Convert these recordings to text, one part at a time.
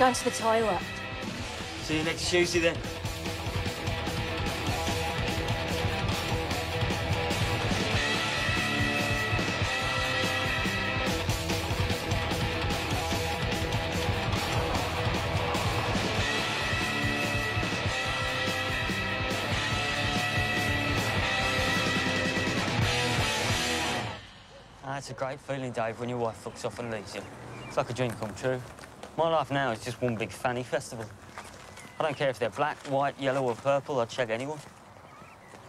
going to the toilet. See you next Tuesday then. Ah, it's a great feeling, Dave, when your wife fucks off and leaves you. It's like a dream come true. My life now is just one big fanny festival. I don't care if they're black, white, yellow or purple, I'd shag anyone.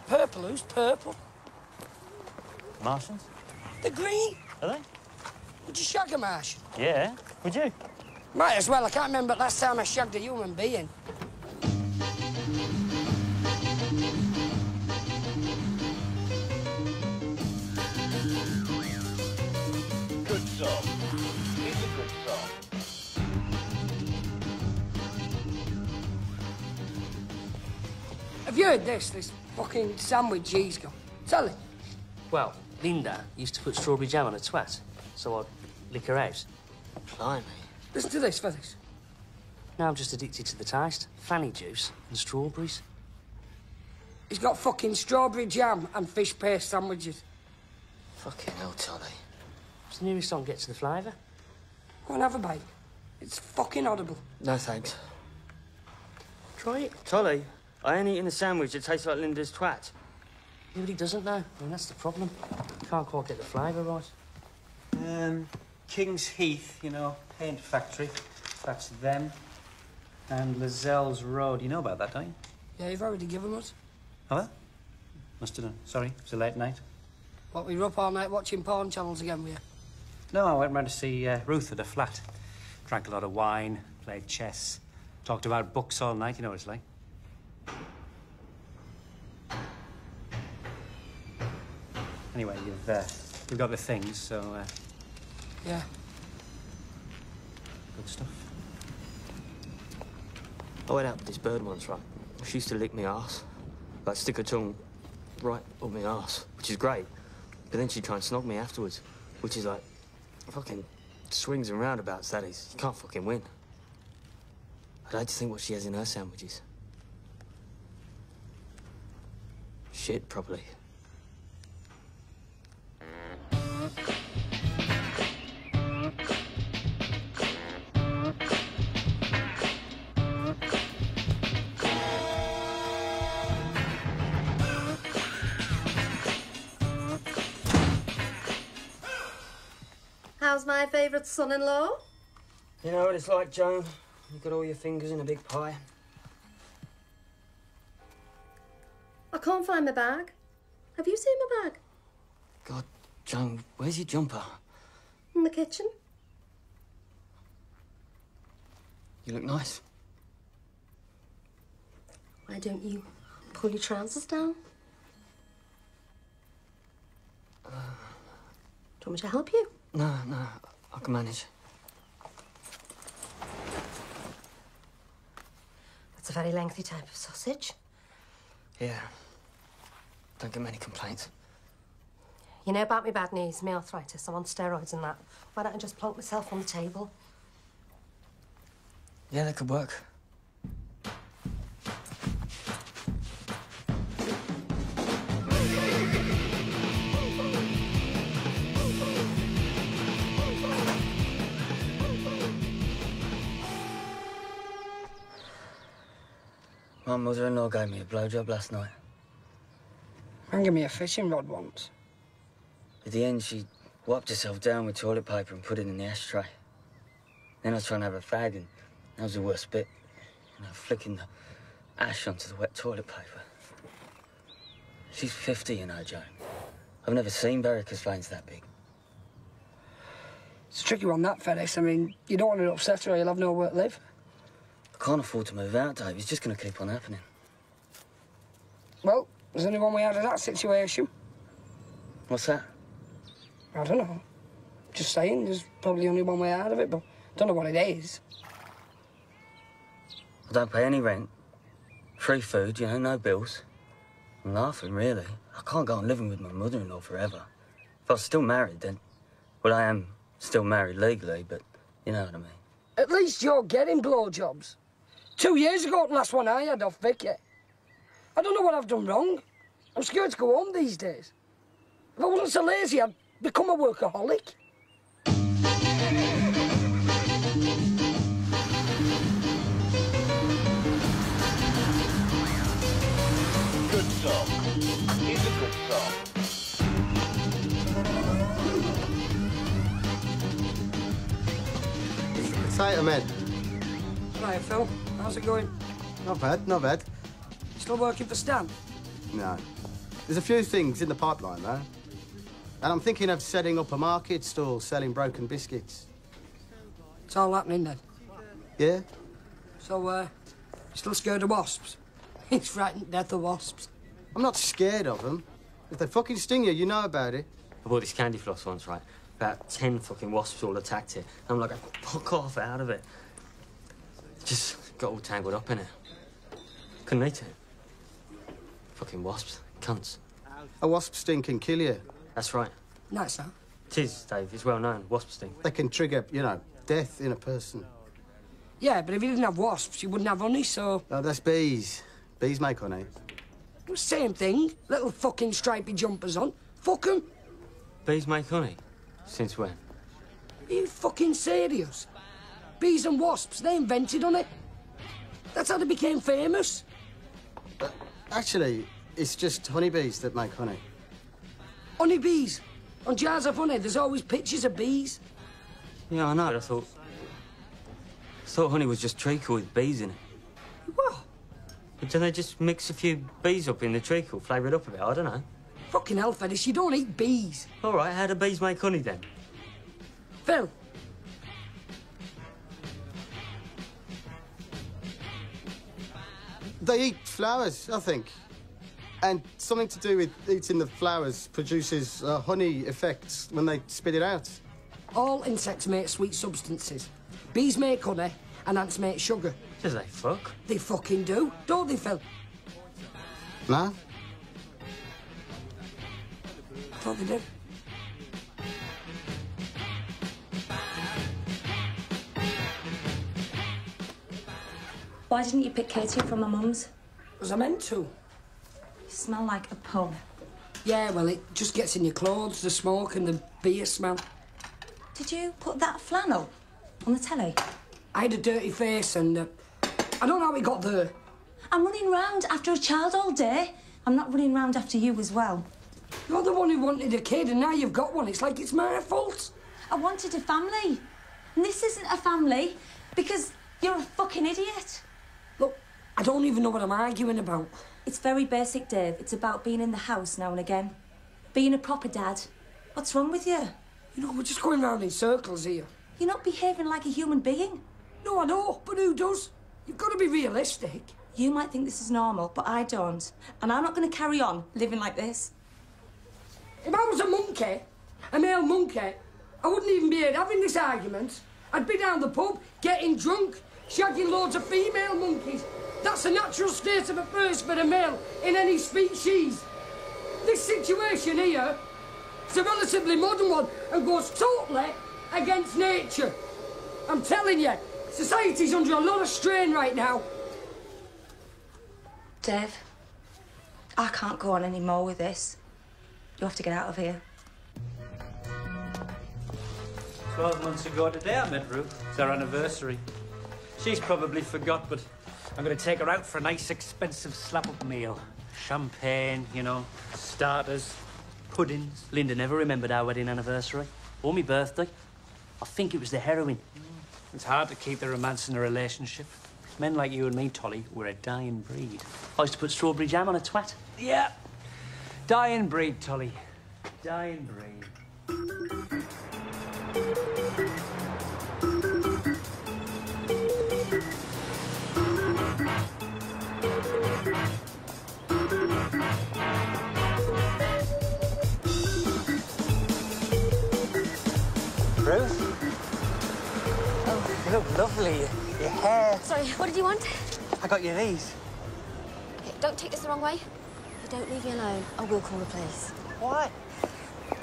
Purple, who's purple? Martians? The green. Are they? Would you shag a Martian? Yeah. Would you? Might as well. I can't remember the last time I shagged a human being. Good song. You heard this? This fucking sandwich he's got. Tell it. Well, Linda used to put strawberry jam on a twat, so I'd lick her out. Blimey. Listen to this, for. Now I'm just addicted to the taste. Fanny juice and strawberries. He's got fucking strawberry jam and fish paste sandwiches. Fucking hell, Tolly. It's the nearest I can get to the flavour. Go and have a bite. It's fucking audible. No thanks. Try it. Tolly, I ain't eating a sandwich that tastes like Linda's twat. Yeah, but he doesn't know. I mean, that's the problem. Can't quite get the flavour right. Um, King's Heath, you know, paint factory. That's them. And Lozells Road. You know about that, don't you? Yeah, you've already given us. Have I? Must have done. Sorry, it's a late night. What, we were up all night watching porn channels again with you? No, I went round to see uh, Ruth at the flat. Drank a lot of wine, played chess, talked about books all night. You know what it's like. Anyway, you've uh, you've got the things, so uh, Yeah. good stuff. I went out with this bird once, right? She used to lick me ass. Like, stick her tongue right up my ass, which is great. But then she'd try and snog me afterwards, which is like fucking swings and roundabouts, that is. You can't fucking win. I'd like to think what she has in her sandwiches. Shit, probably. How's my favourite son-in-law? You know what it's like, Joan? You've got all your fingers in a big pie. I can't find my bag. Have you seen my bag? God, Joan, where's your jumper? In the kitchen. You look nice. Why don't you pull your trousers down? Do you want me to help you? No, no, I can manage. That's a very lengthy type of sausage. Yeah. Don't get many complaints. You know about me bad knees, my arthritis. I'm on steroids and that. Why don't I just plonk myself on the table? Yeah, that could work. My mother-in-law gave me a blowjob last night. And gave me a fishing rod once. At the end, she wiped herself down with toilet paper and put it in the ashtray. Then I was trying to have a fag, and that was the worst bit. You know, flicking the ash onto the wet toilet paper. She's 50, you know, Joe. I've never seen varicose veins that big. It's a tricky one, that, Ferris. I mean, you don't want to upset her or you'll have nowhere to live. I can't afford to move out, Dave. It's just going to keep on happening. Well, there's only one way out of that situation. What's that? I don't know. Just saying, there's probably only one way out of it, but I don't know what it is. I don't pay any rent. Free food, you know, no bills. I'm laughing, really. I can't go on living with my mother-in-law forever. If I was still married, then... Well, I am still married legally, but you know what I mean. At least you're getting blowjobs. Two years ago, the last one I had off Vicky. I don't know what I've done wrong. I'm scared to go home these days. If I wasn't so lazy, I'd become a workaholic. Good song. It's a good song. Say it, man. Right, Phil, how's it going? Not bad, not bad. Still working for Stan? No. There's a few things in the pipeline, though. And I'm thinking of setting up a market stall selling broken biscuits. It's all happening then. Yeah? So, uh, still scared of wasps? He's frightened death of wasps. I'm not scared of them. If they fucking sting you, you know about it. I bought this candy floss once, right? About ten fucking wasps all attacked it. I'm like, fuck off out of it. Just got all tangled up in it. Couldn't eat it. Fucking wasps. Cunts. A wasp sting can kill you. That's right. Nice, huh? It is, Dave. It's well known. Wasp sting. They can trigger, you know, death in a person. Yeah, but if you didn't have wasps, you wouldn't have honey, so... No, that's bees. Bees make honey. Same thing. Little fucking stripy jumpers on. Fuck 'em. Bees make honey. Since when? Are you fucking serious? Bees and wasps, they invented honey. That's how they became famous. Actually, it's just honeybees that make honey. Honeybees? On jars of honey, there's always pictures of bees. Yeah, I know. I thought. I thought honey was just treacle with bees in it. What? But then they just mix a few bees up in the treacle, flavour it up a bit. I don't know. Fucking hell, Ferris, you don't eat bees. All right, how do bees make honey then? Phil, They eat flowers, I think. And something to do with eating the flowers produces a honey effect when they spit it out. all insects make sweet substances. Bees make honey, and ants make sugar. Does they fuck? They fucking do, don't they, Phil? No? I thought they did. Why didn't you pick Katie up from my mum's? Was I meant to? You smell like a pub. Yeah, well, it just gets in your clothes, the smoke and the beer smell. Did you put that flannel on the telly? I had a dirty face and uh, I don't know how it got there. I'm running round after a child all day. I'm not running round after you as well. You're the one who wanted a kid and now you've got one. It's like it's my fault. I wanted a family. And this isn't a family because you're a fucking idiot. Look, I don't even know what I'm arguing about. It's very basic, Dave. It's about being in the house now and again. Being a proper dad. What's wrong with you? You know, we're just going round in circles here. You're not behaving like a human being. No, I know, but who does? You've got to be realistic. You might think this is normal, but I don't. And I'm not going to carry on living like this. If I was a monkey, a male monkey, I wouldn't even be here having this argument. I'd be down the pub, getting drunk, shagging loads of female monkeys. That's a natural state of affairs for a male in any species. This situation here is a relatively modern one and goes totally against nature. I'm telling you, society's under a lot of strain right now. Dev, I can't go on any more with this. You have to get out of here. Twelve months ago today, I met Ruth. It's our anniversary. She's probably forgot, but I'm going to take her out for a nice, expensive slap-up meal. Champagne, you know, starters, puddings. Linda never remembered our wedding anniversary or my birthday. I think it was the heroin. It's hard to keep the romance in a relationship. Men like you and me, Tolly, we're a dying breed. I used to put strawberry jam on a twat. Yeah. Dying breed, Tolly. Dying breed. Lovely. Your hair. Sorry, what did you want? I got you these. Okay, don't take this the wrong way. If you don't leave me alone, I will call the police. Why?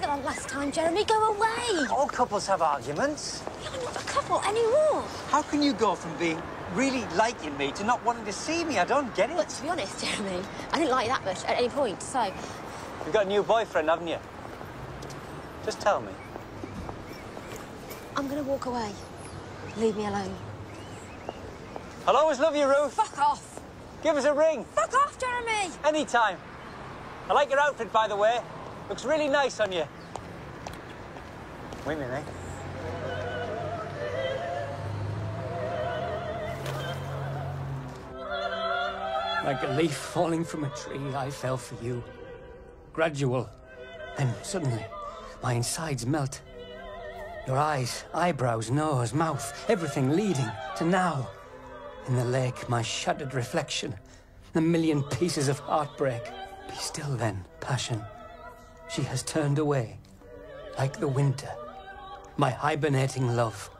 Come on, last time, Jeremy, go away. All couples have arguments. You're not a couple anymore. How can you go from being really liking me to not wanting to see me? I don't get it. But to be honest, Jeremy, I didn't like you that much at any point, so You've got a new boyfriend, haven't you? Just tell me. I'm gonna walk away. Leave me alone. I'll always love you, Ruth. Fuck off. Give us a ring. Fuck off, Jeremy. Anytime. I like your outfit, by the way. Looks really nice on you. Wait a minute. Like a leaf falling from a tree, I fell for you. Gradual. Then suddenly, my insides melt. Your eyes, eyebrows, nose, mouth, everything leading to now. In the lake, my shattered reflection, the million pieces of heartbreak. Be still then, passion. She has turned away, like the winter. My hibernating love.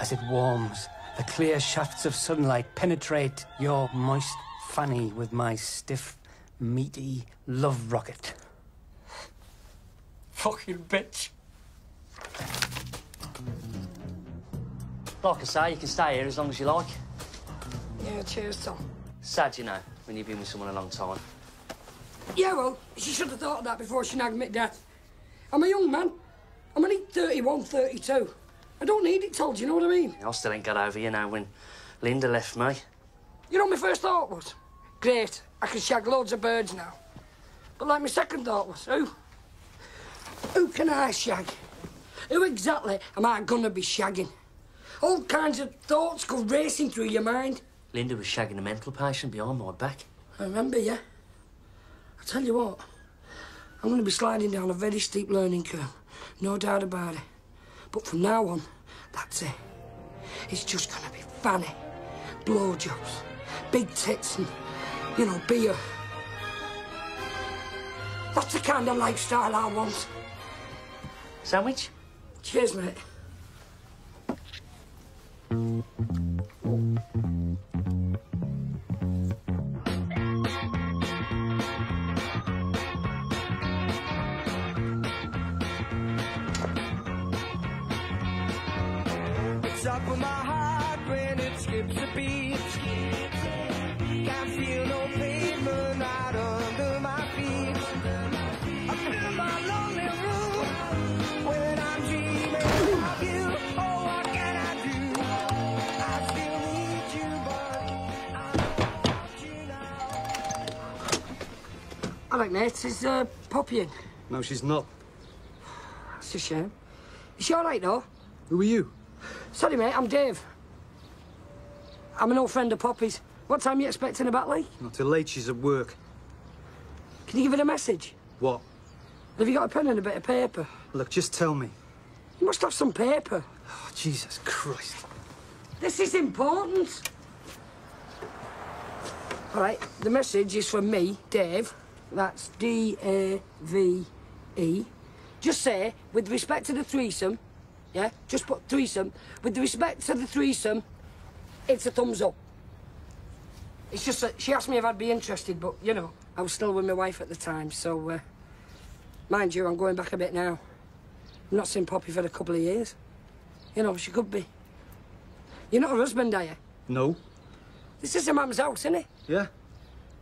As it warms, the clear shafts of sunlight penetrate your moist fanny with my stiff, meaty love rocket. Fucking bitch. Like I say, you can stay here as long as you like. Yeah, cheers, Tom. Sad, you know, when you've been with someone a long time. Yeah, well, she should have thought of that before she nagged me to death. I'm a young man. I'm only 31, 32. I don't need it told, you know what I mean? I still ain't got over you now when Linda left me. You know what my first thought was? Great, I can shag loads of birds now. But like my second thought was, who? Who can I shag? Who exactly am I gonna be shagging? All kinds of thoughts go racing through your mind. Linda was shagging a mental patient behind my back. I remember, yeah. I tell you what, I'm going to be sliding down a very steep learning curve, no doubt about it. But from now on, that's it. It's just to be fanny, blowjobs, big tits, and, you know, beer. That's the kind of lifestyle I want. Sandwich? Cheers, mate. Right, mate, is uh, Poppy? No, she's not. That's a shame. Is she all right, though? Who are you? Sorry, mate, I'm Dave. I'm an old friend of Poppy's. What time are you expecting her back, Lee? Not till late, she's at work. Can you give her a message? What? Have you got a pen and a bit of paper? Look, just tell me. You must have some paper. Oh, Jesus Christ. This is important. All right, the message is from me, Dave. That's D A V E. Just say, with respect to the threesome, yeah, just put threesome. With respect to the threesome, it's a thumbs up. It's just that she asked me if I'd be interested, but, you know, I was still with my wife at the time, so, uh, mind you, I'm going back a bit now. I'm not seen Poppy for a couple of years. You know, she could be. You're not her husband, are you? No. This is a mum's house, isn't it? Yeah,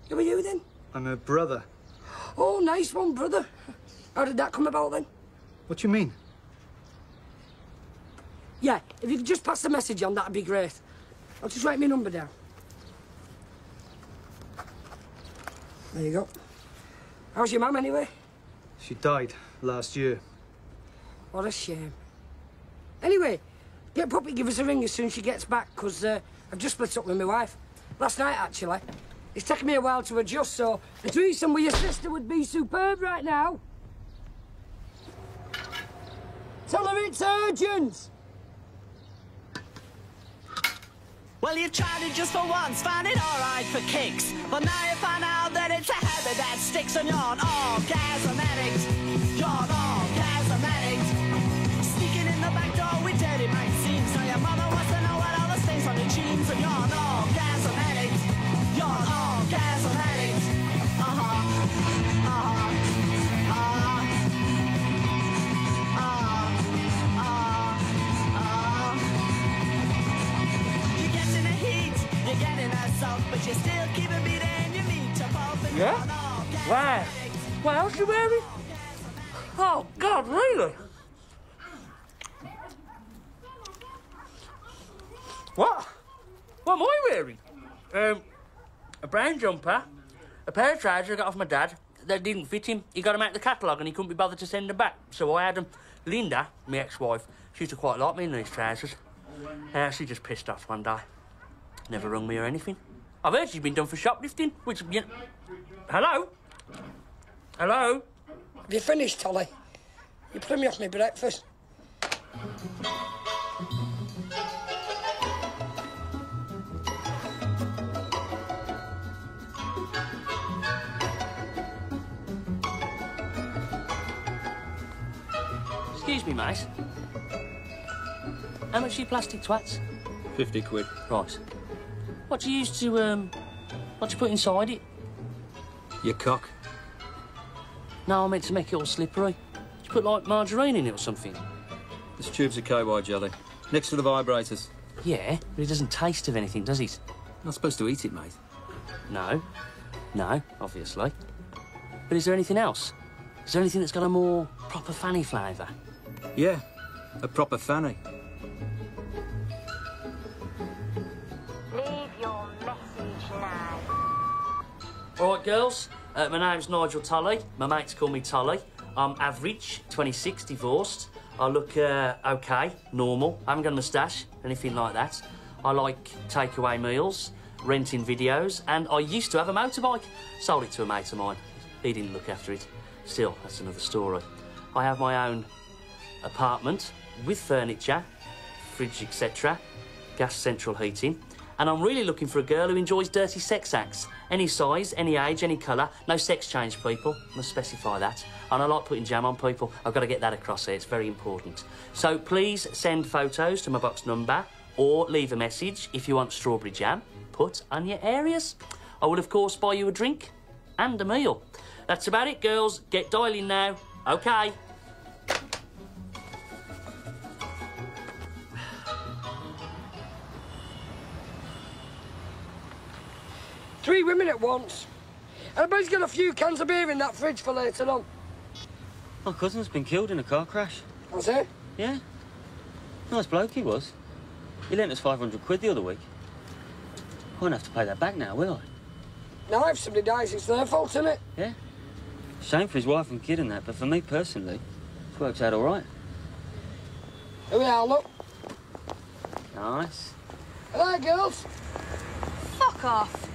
Who are you then? I'm her brother. Oh, nice one, brother. How did that come about then? What do you mean? Yeah, if you could just pass the message on, that'd be great. I'll just write my number down. There you go. How's your mum anyway? She died last year. What a shame. Anyway, get Poppy give us a ring as soon as she gets back, because uh, I've just split up with my wife. Last night, actually. It's taken me a while to adjust, so a threesome with your sister would be superb right now. Tell her it's urgent! Well, you tried it just for once, found it alright for kicks. But now you find out that it's a habit that sticks on your orgasm addict. You're an Yeah? Why? What else you wearing? Oh, God, really? What? What am I wearing? Um, a brown jumper, a pair of trousers I got off my dad. They didn't fit him. He got them out of the catalogue and he couldn't be bothered to send them back. So I had them. Linda, my ex-wife, she used to quite like me in these trousers. Uh, she just pissed off one day. Never rung me or anything. I've heard she's been done for shoplifting, which, you know... Hello? Hello? Have you finished, Tolly? You put me off my breakfast. Excuse me, mate. How much are your plastic twats? 50 quid. Right. What do you use to, um... What do you put inside it? Your cock. No, I meant to make it all slippery. Do you put, like, margarine in it or something? There's tubes of KY jelly. Next to the vibrators. Yeah, but it doesn't taste of anything, does it? Not supposed to eat it, mate. No. No, obviously. But is there anything else? Is there anything that's got a more proper fanny flavour? Yeah, a proper fanny. Leave your message now. All right, girls. Uh, my name's Nigel Tully. My mates call me Tully. I'm average, 26, divorced. I look uh, okay, normal. I haven't got a moustache, anything like that. I like takeaway meals, renting videos, and I used to have a motorbike. Sold it to a mate of mine. He didn't look after it. Still, that's another story. I have my own apartment with furniture, fridge, etc., gas central heating. And I'm really looking for a girl who enjoys dirty sex acts. Any size, any age, any colour. No sex change, people. Must specify that. And I like putting jam on people. I've got to get that across here. It's very important. So please send photos to my box number or leave a message if you want strawberry jam put on your areas. I will, of course, buy you a drink and a meal. That's about it, girls. Get dialing now. Okay. Three women at once. Everybody's got a few cans of beer in that fridge for later on. My cousin's been killed in a car crash. That's it? Yeah. Nice bloke he was. He lent us 500 quid the other week. I won't have to pay that back now, will I? Now, if somebody dies, it's their fault, isn't it? Yeah. Shame for his wife and kid and that, but for me personally, it's worked out all right. Here we are, look. Nice. Hello, girls. Fuck off.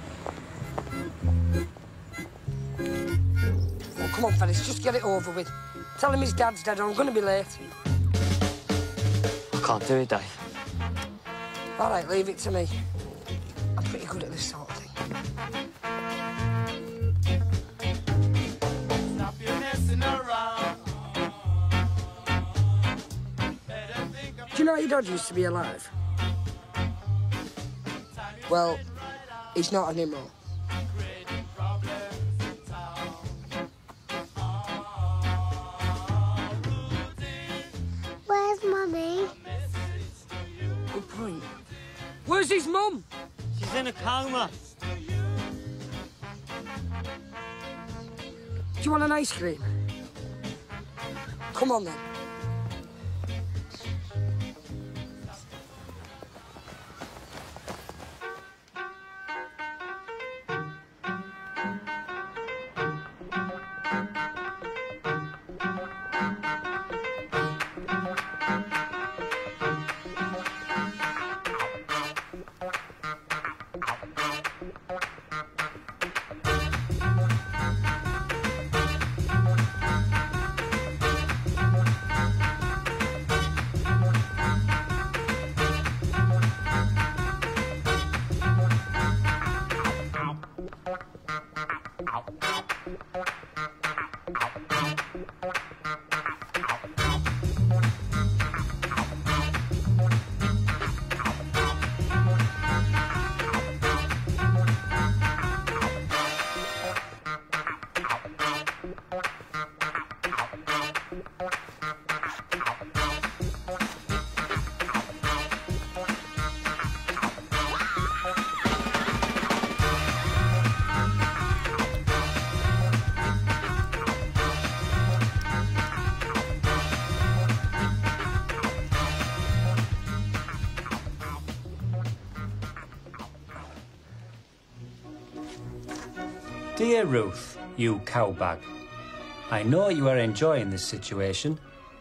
Oh, come on, Ferris, just get it over with. Tell him his dad's dead or I'm going to be late. I can't do it, Dave. All right, leave it to me. I'm pretty good at this sort of thing. Stop your messing around. Do you know your dad used to be alive? Well, He's not anymore. Mummy? Good point. Where's his mum? She's in a coma. Do you want an ice cream? Come on then. Ruth, you cowbag, I know you are enjoying this situation,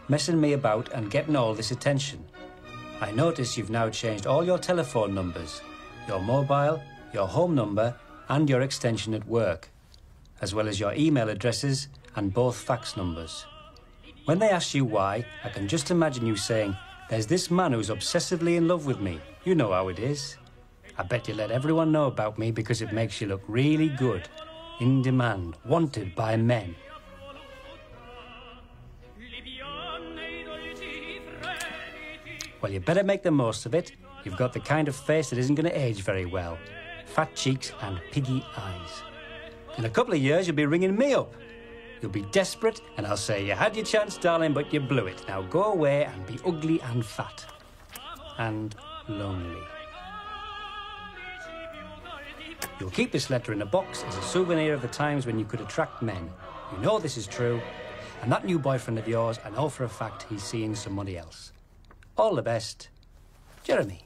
messing me about and getting all this attention. I notice you've now changed all your telephone numbers, your mobile, your home number, and your extension at work, as well as your email addresses and both fax numbers. When they ask you why, I can just imagine you saying, There's this man who's obsessively in love with me. You know how it is. I bet you let everyone know about me because it makes you look really good, in demand, wanted by men. Well, you better make the most of it. You've got the kind of face that isn't going to age very well. Fat cheeks and piggy eyes. In a couple of years, you'll be ringing me up. You'll be desperate, and I'll say, You had your chance, darling, but you blew it. Now go away and be ugly and fat. And lonely. You'll keep this letter in a box as a souvenir of the times when you could attract men. You know this is true. And that new boyfriend of yours, I know for a fact he's seeing somebody else. All the best, Jeremy.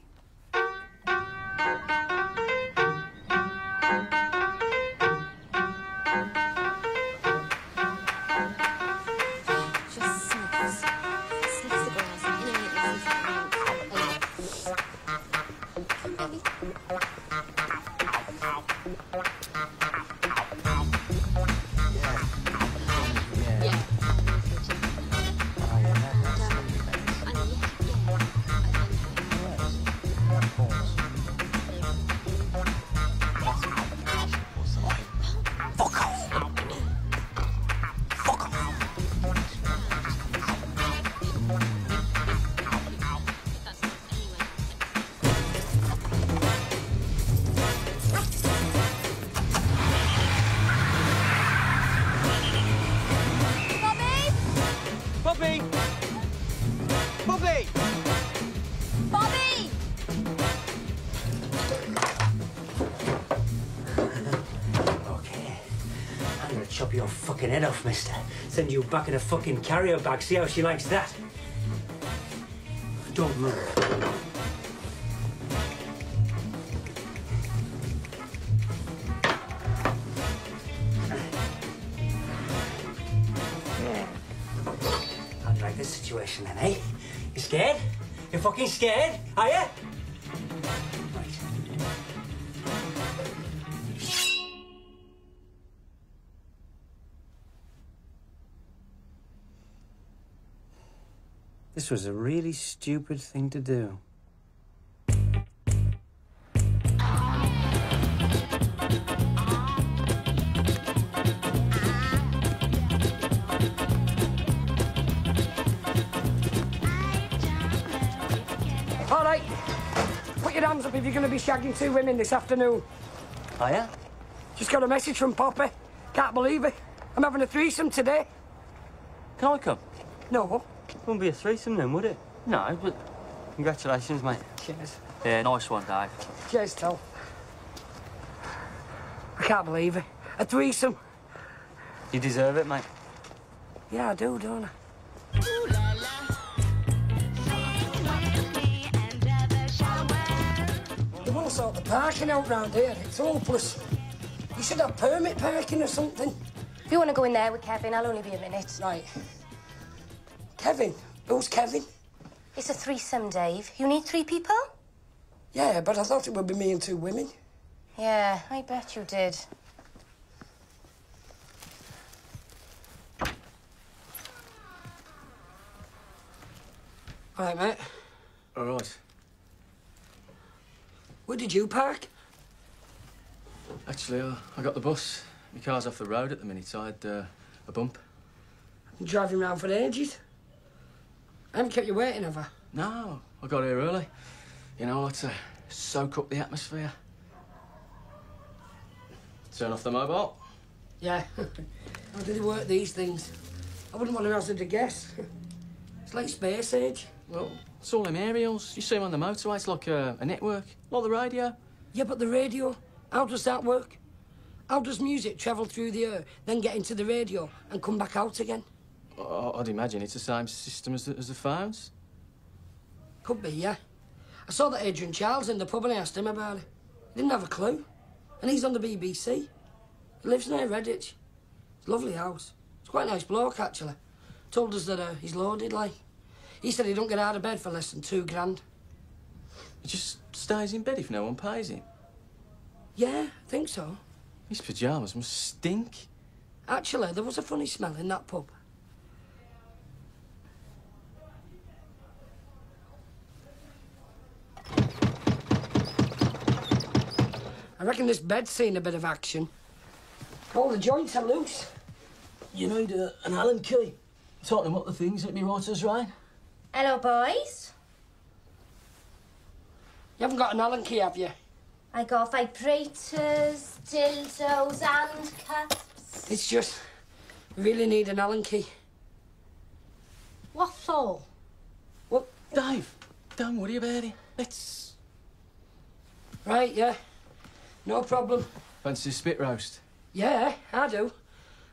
You back in a fucking carrier bag. See how she likes that? Don't move. This was a really stupid thing to do. All right. Put your hands up if you're going to be shagging two women this afternoon. Oh, yeah? Just got a message from Poppy. Can't believe it. I'm having a threesome today. Can I come? No. Wouldn't be a threesome then, would it? No, but Congratulations, mate. Cheers. yeah, nice one, Dave. Cheers, Tom. I can't believe it. A threesome. You deserve it, mate. Yeah, I do, don't I? They want to sort the parking out round here. It's hopeless. You should have permit parking or something. If you want to go in there with Kevin, I'll only be a minute. Right. Kevin? Who's Kevin? It's a threesome, Dave. You need three people? Yeah, but I thought it would be me and two women. Yeah, I bet you did. All right, mate. All right. Where did you park? Actually, uh, I got the bus. My car's off the road at the minute, so I had uh, a bump. Been driving around for ages. I haven't kept you waiting, have I? No, I got here early. You know, to soak up the atmosphere. Turn off the mobile. Yeah. How do they work these things? I wouldn't want to hazard a guess. It's like space age. Well, it's all them aerials. You see them on the motorway. It's like a, a network, like the radio. Yeah, but the radio, how does that work? How does music travel through the air, then get into the radio and come back out again? I'd imagine it's the same system as the, as the phones. Could be, yeah. I saw that Adrian Chiles in the pub and I asked him about it. He didn't have a clue. And he's on the BBC. He lives near Redditch. It's a lovely house. It's quite a nice bloke, actually. Told us that uh, he's loaded, like. He said he don't get out of bed for less than two grand. He just stays in bed if no one pays him. Yeah, I think so. His pyjamas must stink. Actually, there was a funny smell in that pub. I reckon this bed's seen a bit of action. All the joints are loose. You need uh, an Allen key. Tighten up the things, let me write us right. Hello, boys. You haven't got an Allen key, have you? I got vibrators, dildos, and cups. It's just, we really need an Allen key. What for? Well, Dave, don't worry about it. Let's. Right, yeah. No problem. Fancy a spit roast? Yeah, I do.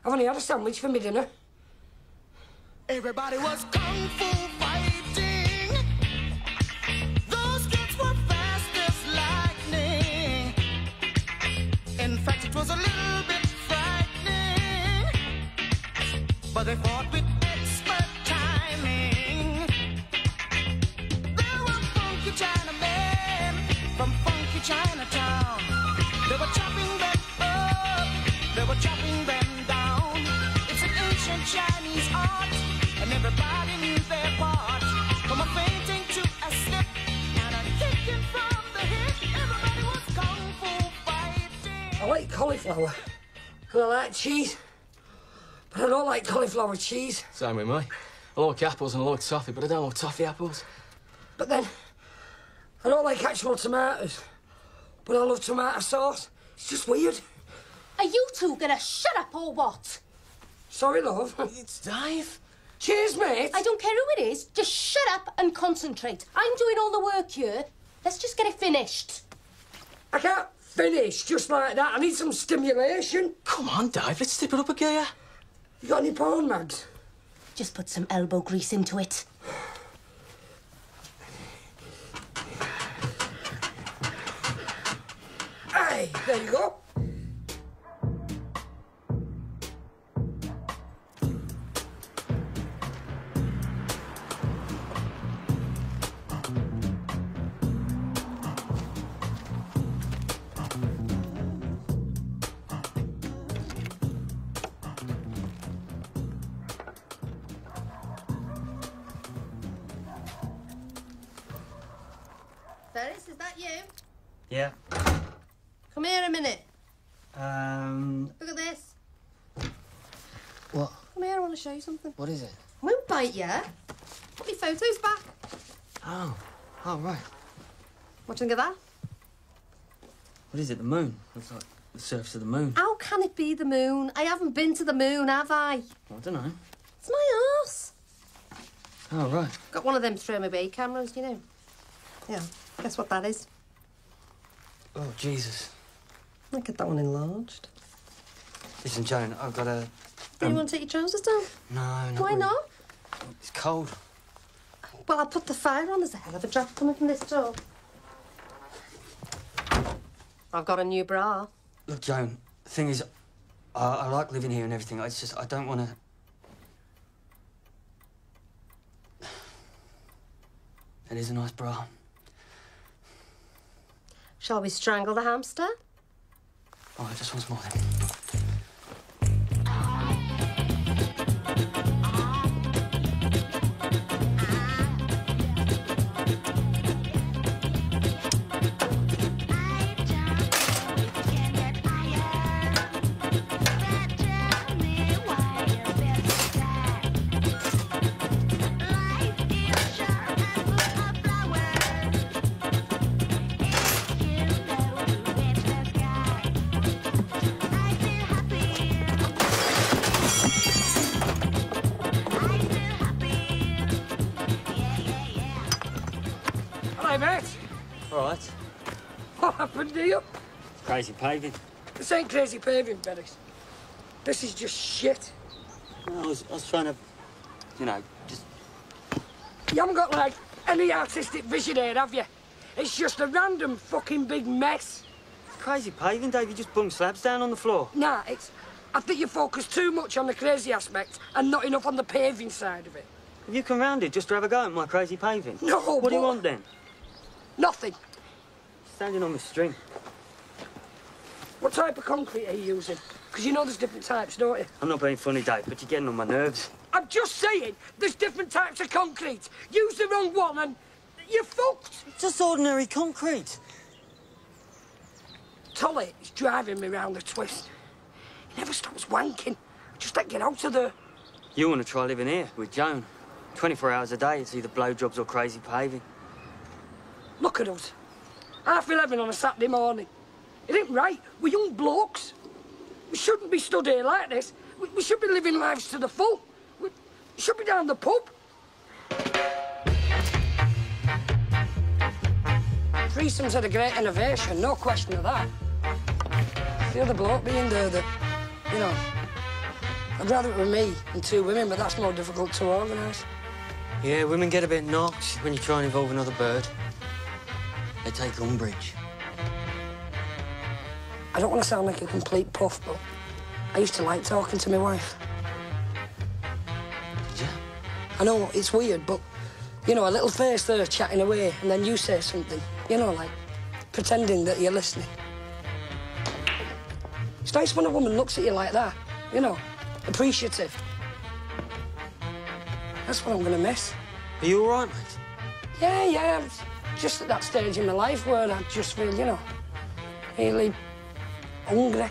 I've only had a sandwich for my dinner. Everybody was kung fu fighting. Those kids were fast as lightning. In fact, it was a little bit frightening. But they fought with expert timing. There were funky Chinamen from funky Chinatown. Chopping them down. It's an ancient Chinese art, and everybody knew their part. From a fainting to a slip, and a kicking from the hip. Everybody was kung fu fighting. I like cauliflower. And I like cheese. But I don't like cauliflower cheese. Same with me. I like apples and I like toffee, but I don't like toffee apples. But then, I don't like actual tomatoes. But I love tomato sauce. It's just weird. Are you two gonna shut up or what? Sorry, love. It's Dave. Cheers, mate. I don't care who it is. Just shut up and concentrate. I'm doing all the work here. Let's just get it finished. I can't finish just like that. I need some stimulation. Come on, Dave, let's step it up a gear. You got any porn mags? Just put some elbow grease into it. Hey, there you go. What is it? I won't bite you. Put your photos back. Oh. Oh, right. What do you think of that? What is it? The moon? Looks like the surface of the moon. How can it be the moon? I haven't been to the moon, have I? I don't know. It's my arse. Oh, right. Got one of them throw me bay cameras, you know. Yeah, guess what that is? Oh, Jesus. Look get that one enlarged. Listen, Joan, I've got a... Do you um, want to take your trousers down? No, not Why really. not? It's cold. Well, I'll put the fire on. There's a hell of a draft coming from this door. I've got a new bra. Look, Joan, the thing is, I, I like living here and everything. It's just, I don't want to... It is a nice bra. Shall we strangle the hamster? Oh, I just once more then. Crazy paving. This ain't crazy paving, Bennis. This is just shit. I was, I was trying to, you know, just... You haven't got, like, any artistic vision here, have you? It's just a random fucking big mess. Crazy paving, Dave. You just bung slabs down on the floor. Nah, it's... I think you focus too much on the crazy aspect and not enough on the paving side of it. Have you come round here just to have a go at my crazy paving? No, What do you want then? Nothing. Standing on the string. What type of concrete are you using? Because you know there's different types, don't you? I'm not being funny, Dave, but you're getting on my nerves. I'm just saying, there's different types of concrete. Use the wrong one and you're fucked. Just ordinary concrete. Tolly is driving me round the twist. He never stops wanking. Just don't get out of there. You want to try living here with Joan. 24 hours a day, it's either blowjobs or crazy paving. Look at us. Half eleven on a Saturday morning. It ain't right. We're young blokes. We shouldn't be stood here like this. We, we should be living lives to the full. We should be down the pub. Threesomes are a great innovation, no question of that. The other bloke being there that, you know, I'd rather it were me and two women, but that's more difficult to organise. Yeah, women get a bit knocked when you try and involve another bird. They take umbrage. I don't want to sound like a complete puff, but I used to like talking to my wife. Did you? I know it's weird, but you know, a little face there chatting away, and then you say something. You know, like pretending that you're listening. It's nice when a woman looks at you like that. You know, appreciative. That's what I'm gonna miss. Are you all right, mate? Yeah, yeah. I'm just at that stage in my life where I just feel, you know, really hungry.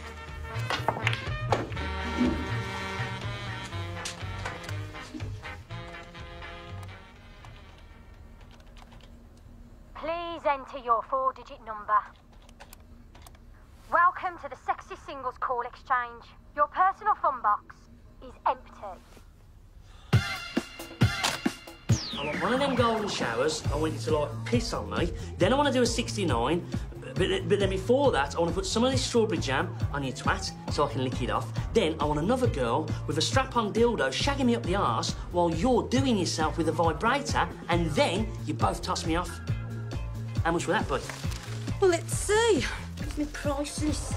Please enter your four digit number. Welcome to the Sexy Singles Call Exchange. Your personal phone box is empty. I want one of them golden showers. I want you to like piss on me. Then I want to do a 69. But, but then before that, I want to put some of this strawberry jam on your twat so I can lick it off. Then I want another girl with a strap-on dildo shagging me up the arse while you're doing yourself with a vibrator, and then you both toss me off. How much will that be? Well, let's see. Here's my price list.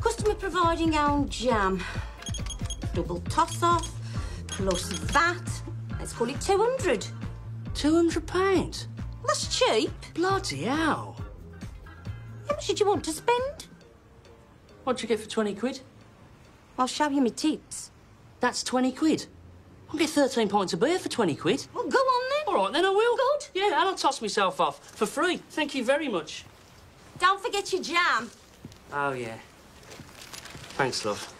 Customer providing own jam. Double toss off, plus VAT. Let's call it 200. 200 pounds? That's cheap. Bloody hell. How much did you want to spend? What'd you get for 20 quid? I'll show you my tips. That's 20 quid. I'll get 13 pints of beer for 20 quid. Well, go on then. All right, then I will. Good. Yeah, and I'll toss myself off for free. Thank you very much. Don't forget your jam. Oh, yeah. Thanks, love.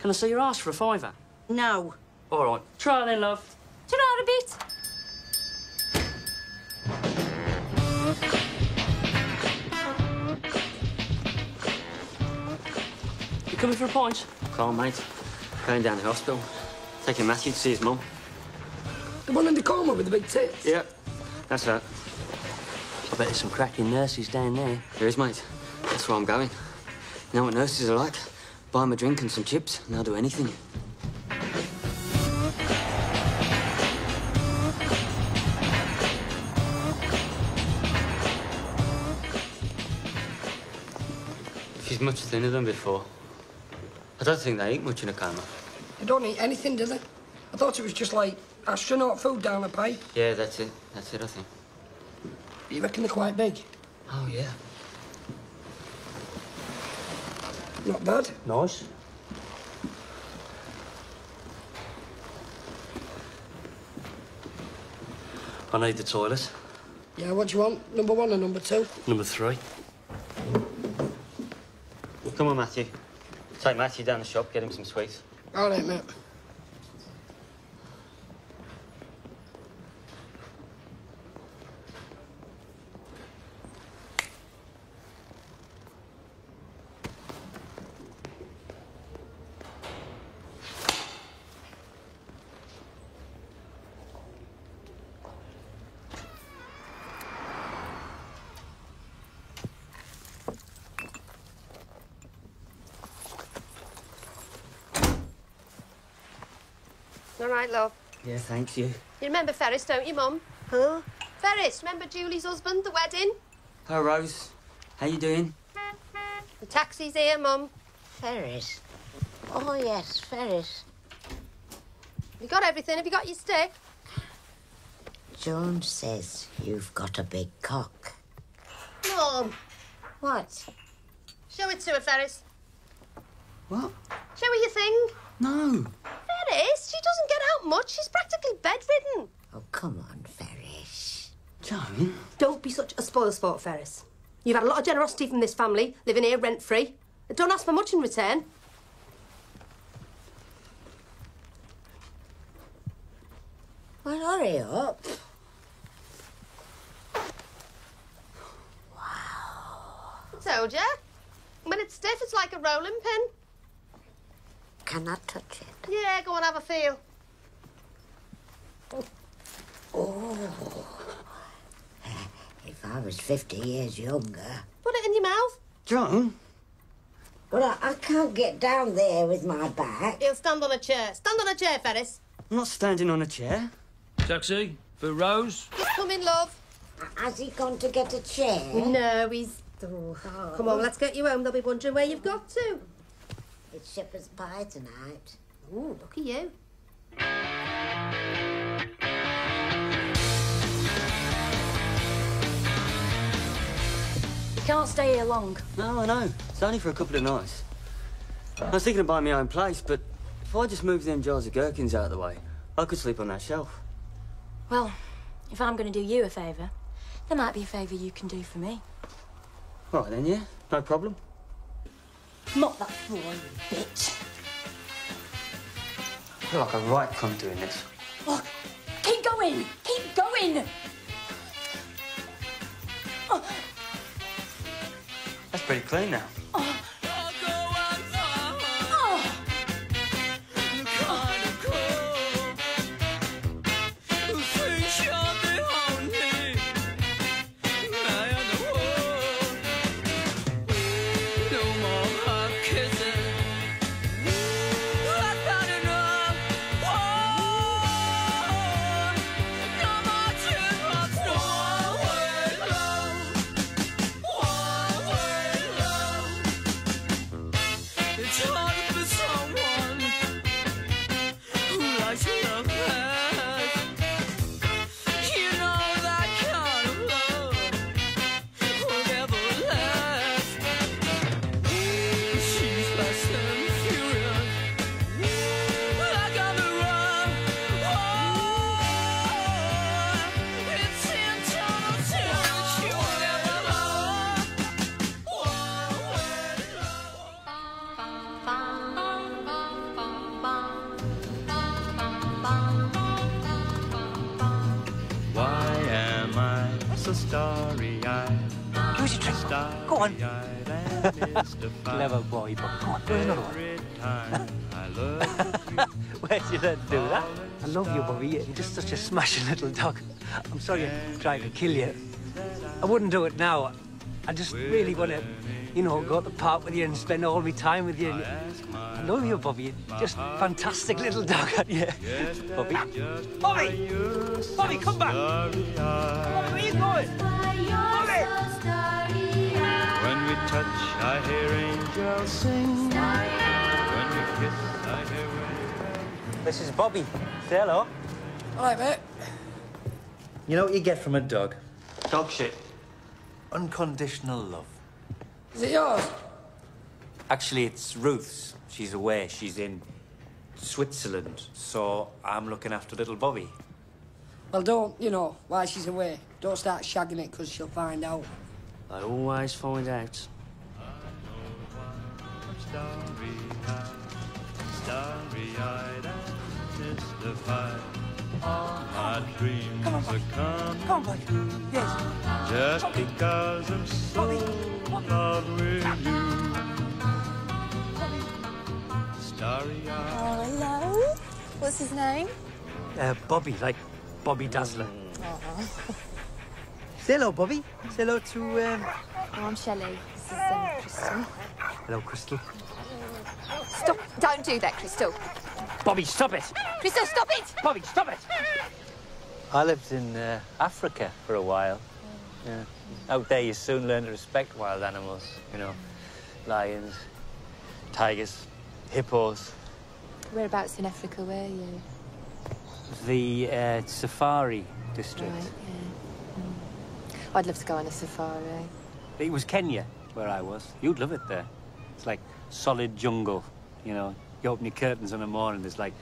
Can I see your ass for a fiver? No. All right. Try then, love. Ta-ra a bit. Coming for a pint? Can't, mate. Going down to the hospital. Taking Matthew to see his mum. The one in the coma with the big tits? Yep, that's her. I bet there's some cracking nurses down there. There is, mate. That's where I'm going. You know what nurses are like? Buy 'em a drink and some chips, and they'll do anything. She's much thinner than before. I don't think they eat much in a coma. They don't eat anything, do they? I thought it was just like astronaut food down the pipe. Yeah, that's it. That's it, I think. You reckon they're quite big? Oh, yeah. Not bad. Nice. I need the toilet. Yeah, what do you want? Number one or number two? Number three. Come on, Matthew. Take Matthew down the shop, get him some sweets. All right, mate. All right, love. Yeah, thanks, you. You remember Ferris, don't you, Mum? Huh? Ferris, remember Julie's husband, the wedding? Hi, Rose. How you doing? The taxi's here, Mum. Ferris. Oh, yes, Ferris. You got everything? Have you got your stick? Jones says you've got a big cock. Mum, What? show it to her, Ferris. What? Show her your thing. No. Ferris, she doesn't get out much. She's practically bedridden. Oh, come on, Ferris. Joan? Don't be such a spoilsport, Ferris. You've had a lot of generosity from this family, living here rent-free. Don't ask for much in return. Well, hurry up. I told you. When it's stiff, it's like a rolling pin. Can I touch it? Yeah, go and have a feel. Oh. If I was 50 years younger. Put it in your mouth. John? Well, I, I can't get down there with my back. He'll stand on a chair. Stand on a chair, Ferris. I'm not standing on a chair. Taxi for Rose. Just come in, love. Has he gone to get a chair? No, he's... Oh, Come on, let's get you home. They'll be wondering where you've got to. It's shepherd's pie tonight. Ooh, look at you. You can't stay here long. No, I know. It's only for a couple of nights. I was thinking of buying my own place, but if I just move them jars of gherkins out of the way, I could sleep on that shelf. Well, if I'm going to do you a favour, there might be a favour you can do for me. All right then, yeah, no problem. Not that boy, bitch. I feel like a right cunt doing this. Look, keep going. Keep going. Oh, That's pretty clean now. Where'd you learn to do that? I love you, Bobby. You're just such a smashing little dog. I'm sorry I'm trying to kill you. I wouldn't do it now. I just really want to, you know, go to the park with you and spend all my time with you. I love you, Bobby. You're just fantastic little dog, aren't you? Bobby. Bobby! Bobby, come back! Bobby, where are you going? Bobby! When we touch, I hear angels sing. When we kiss, I hear This is Bobby. Say hello. All right, mate. You know what you get from a dog? Dog shit. Unconditional love. Is it yours? Actually, it's Ruth's. She's away. She's in Switzerland. So I'm looking after little Bobby. Well, don't, you know, while she's away, don't start shagging it because she'll find out. I always find out. starry-eyed and mystified. All my dreams are come Come on, buddy. Yes. just because I'm so in love with you. Starry-eyed. hello. What's his name? Uh, Bobby, like Bobby Dazzler. Say hello, Bobby. Say hello to, um... Oh, I'm Shelley. This is um, Crystal. Hello, Crystal. Stop! Don't do that, Crystal. Bobby, stop it! Crystal, stop it! Bobby, stop it! I lived in uh, Africa for a while. Yeah. Out there, you soon learn to respect wild animals. You know, lions, tigers, hippos. Whereabouts in Africa were you? The uh, safari district. Right, yeah. Mm. I'd love to go on a safari. It was Kenya where I was. You'd love it there. It's like solid jungle, you know. You open your curtains in the morning, there's like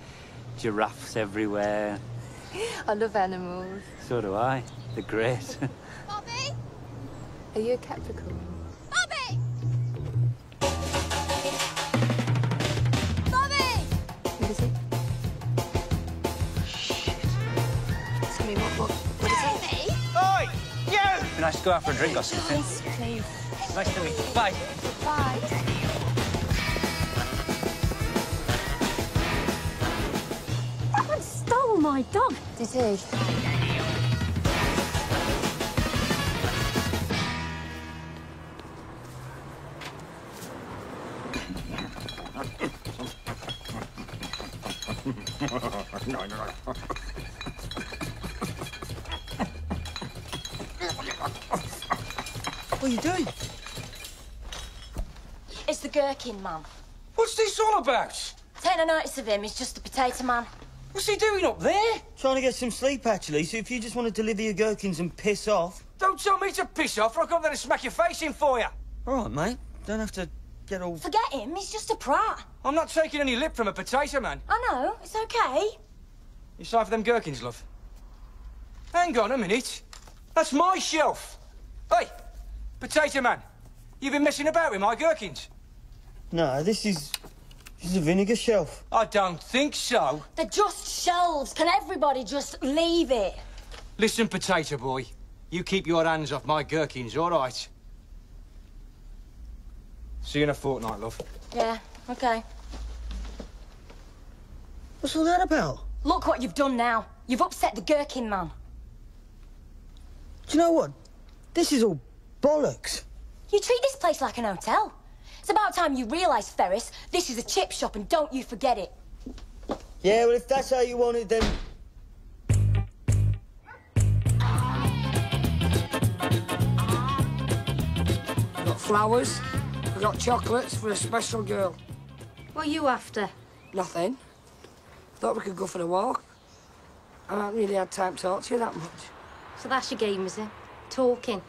giraffes everywhere. I love animals. So do I. They're great. Bobby? Are you a Capricorn? Bobby! Bobby! What is it? Tell me what, what, what is it? Oi! You! Nice to go out for a drink or something. Yes, please. Nice to meet you. Bye. Bye. My dog. Did he? What are you doing? It's the Gherkin man. What's this all about? Take no notice of him, he's just a potato man. What's he doing up there? Trying to get some sleep, actually, so if you just want to deliver your gherkins and piss off... Don't tell me to piss off, or I'll come there and smack your face in for you. All right, mate. Don't have to get all... Forget him, he's just a prat. I'm not taking any lip from a potato man. I know, it's okay. You signed for them gherkins, love? Hang on a minute. That's my shelf. Hey, potato man, you've been messing about with my gherkins. No, this is... This is a vinegar shelf. I don't think so. They're just shelves. Can everybody just leave it? Listen, potato boy, you keep your hands off my gherkins, all right? See you in a fortnight, love. Yeah, okay. What's all that about? Look what you've done now. You've upset the Gherkin man. Do you know what? This is all bollocks. You treat this place like an hotel. It's about time you realise, Ferris, this is a chip shop and don't you forget it. Yeah, well, if that's how you want it, then... We've got flowers. We've got chocolates for a special girl. What are you after? Nothing. Thought we could go for a walk. I haven't really had time to talk to you that much. So that's your game, is it? Talking.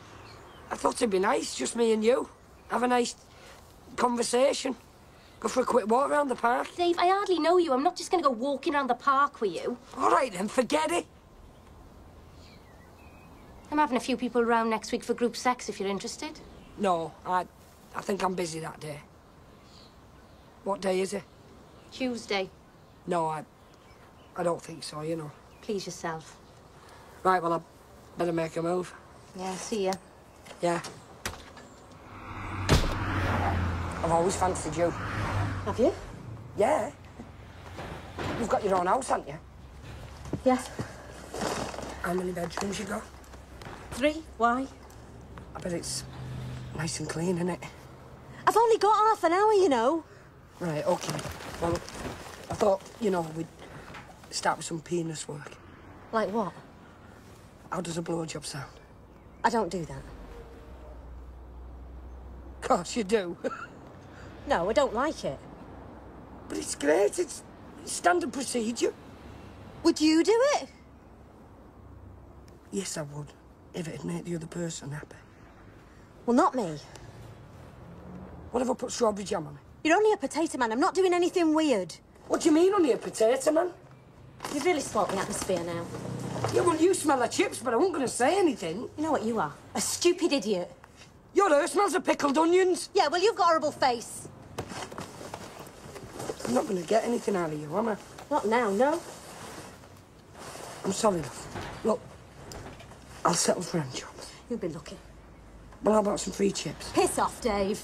I thought it'd be nice, just me and you. Have a nice conversation. Go for a quick walk around the park. Dave, I hardly know you. I'm not just going to go walking around the park with you. All right then, forget it. I'm having a few people around next week for group sex if you're interested. No, I, I think I'm busy that day. What day is it? Tuesday. No, I, I don't think so. You know. Please yourself. Right, well, I better make a move. Yeah, see ya. Yeah. Always fancied you. Have you? Yeah. You've got your own house, haven't you? Yes. How many bedrooms you got? Three. Why? I bet it's nice and clean, isn't it? I've only got half an hour, you know. Right, okay. Well, I thought, you know, we'd start with some penis work. Like what? How does a blowjob sound? I don't do that. Of course you do. No, I don't like it. but it's great. It's standard procedure. Would you do it? Yes, I would. If it'd make the other person happy. Well, not me. What if I put strawberry jam on it? You're only a potato man. I'm not doing anything weird. What do you mean, only a potato, man? You've really spoilt the atmosphere now. Yeah, well, you smell the chips, but I wasn't going to say anything. You know what you are? A stupid idiot. Your hair smells of pickled onions. Yeah, well, you've got a horrible face. I'm not going to get anything out of you, am I? Not now, no. I'm sorry, love. Look, I'll settle for end jobs. You'll be lucky. Well, how about some free chips? Piss off, Dave.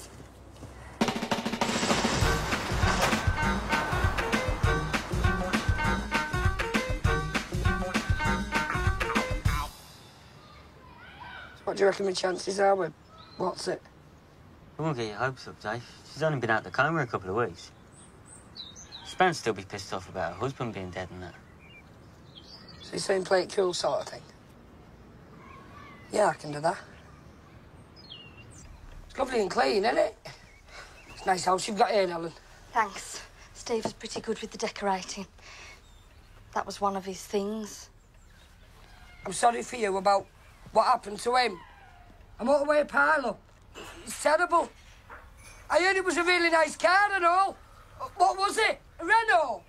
What do you reckon my chances are with what's it? I won't get your hopes up, Dave. She's only been out the coma a couple of weeks. She's bound to still be pissed off about her husband being dead and that. So you're saying play it cool sort of thing? Yeah, I can do that. It's lovely and clean, isn't it? It's a nice house you've got here, Ellen. Thanks. Steve was pretty good with the decorating. That was one of his things. I'm sorry for you about what happened to him. i'm A motorway pile-up. It's terrible. I heard it was a really nice car and all. What was it? A Renault?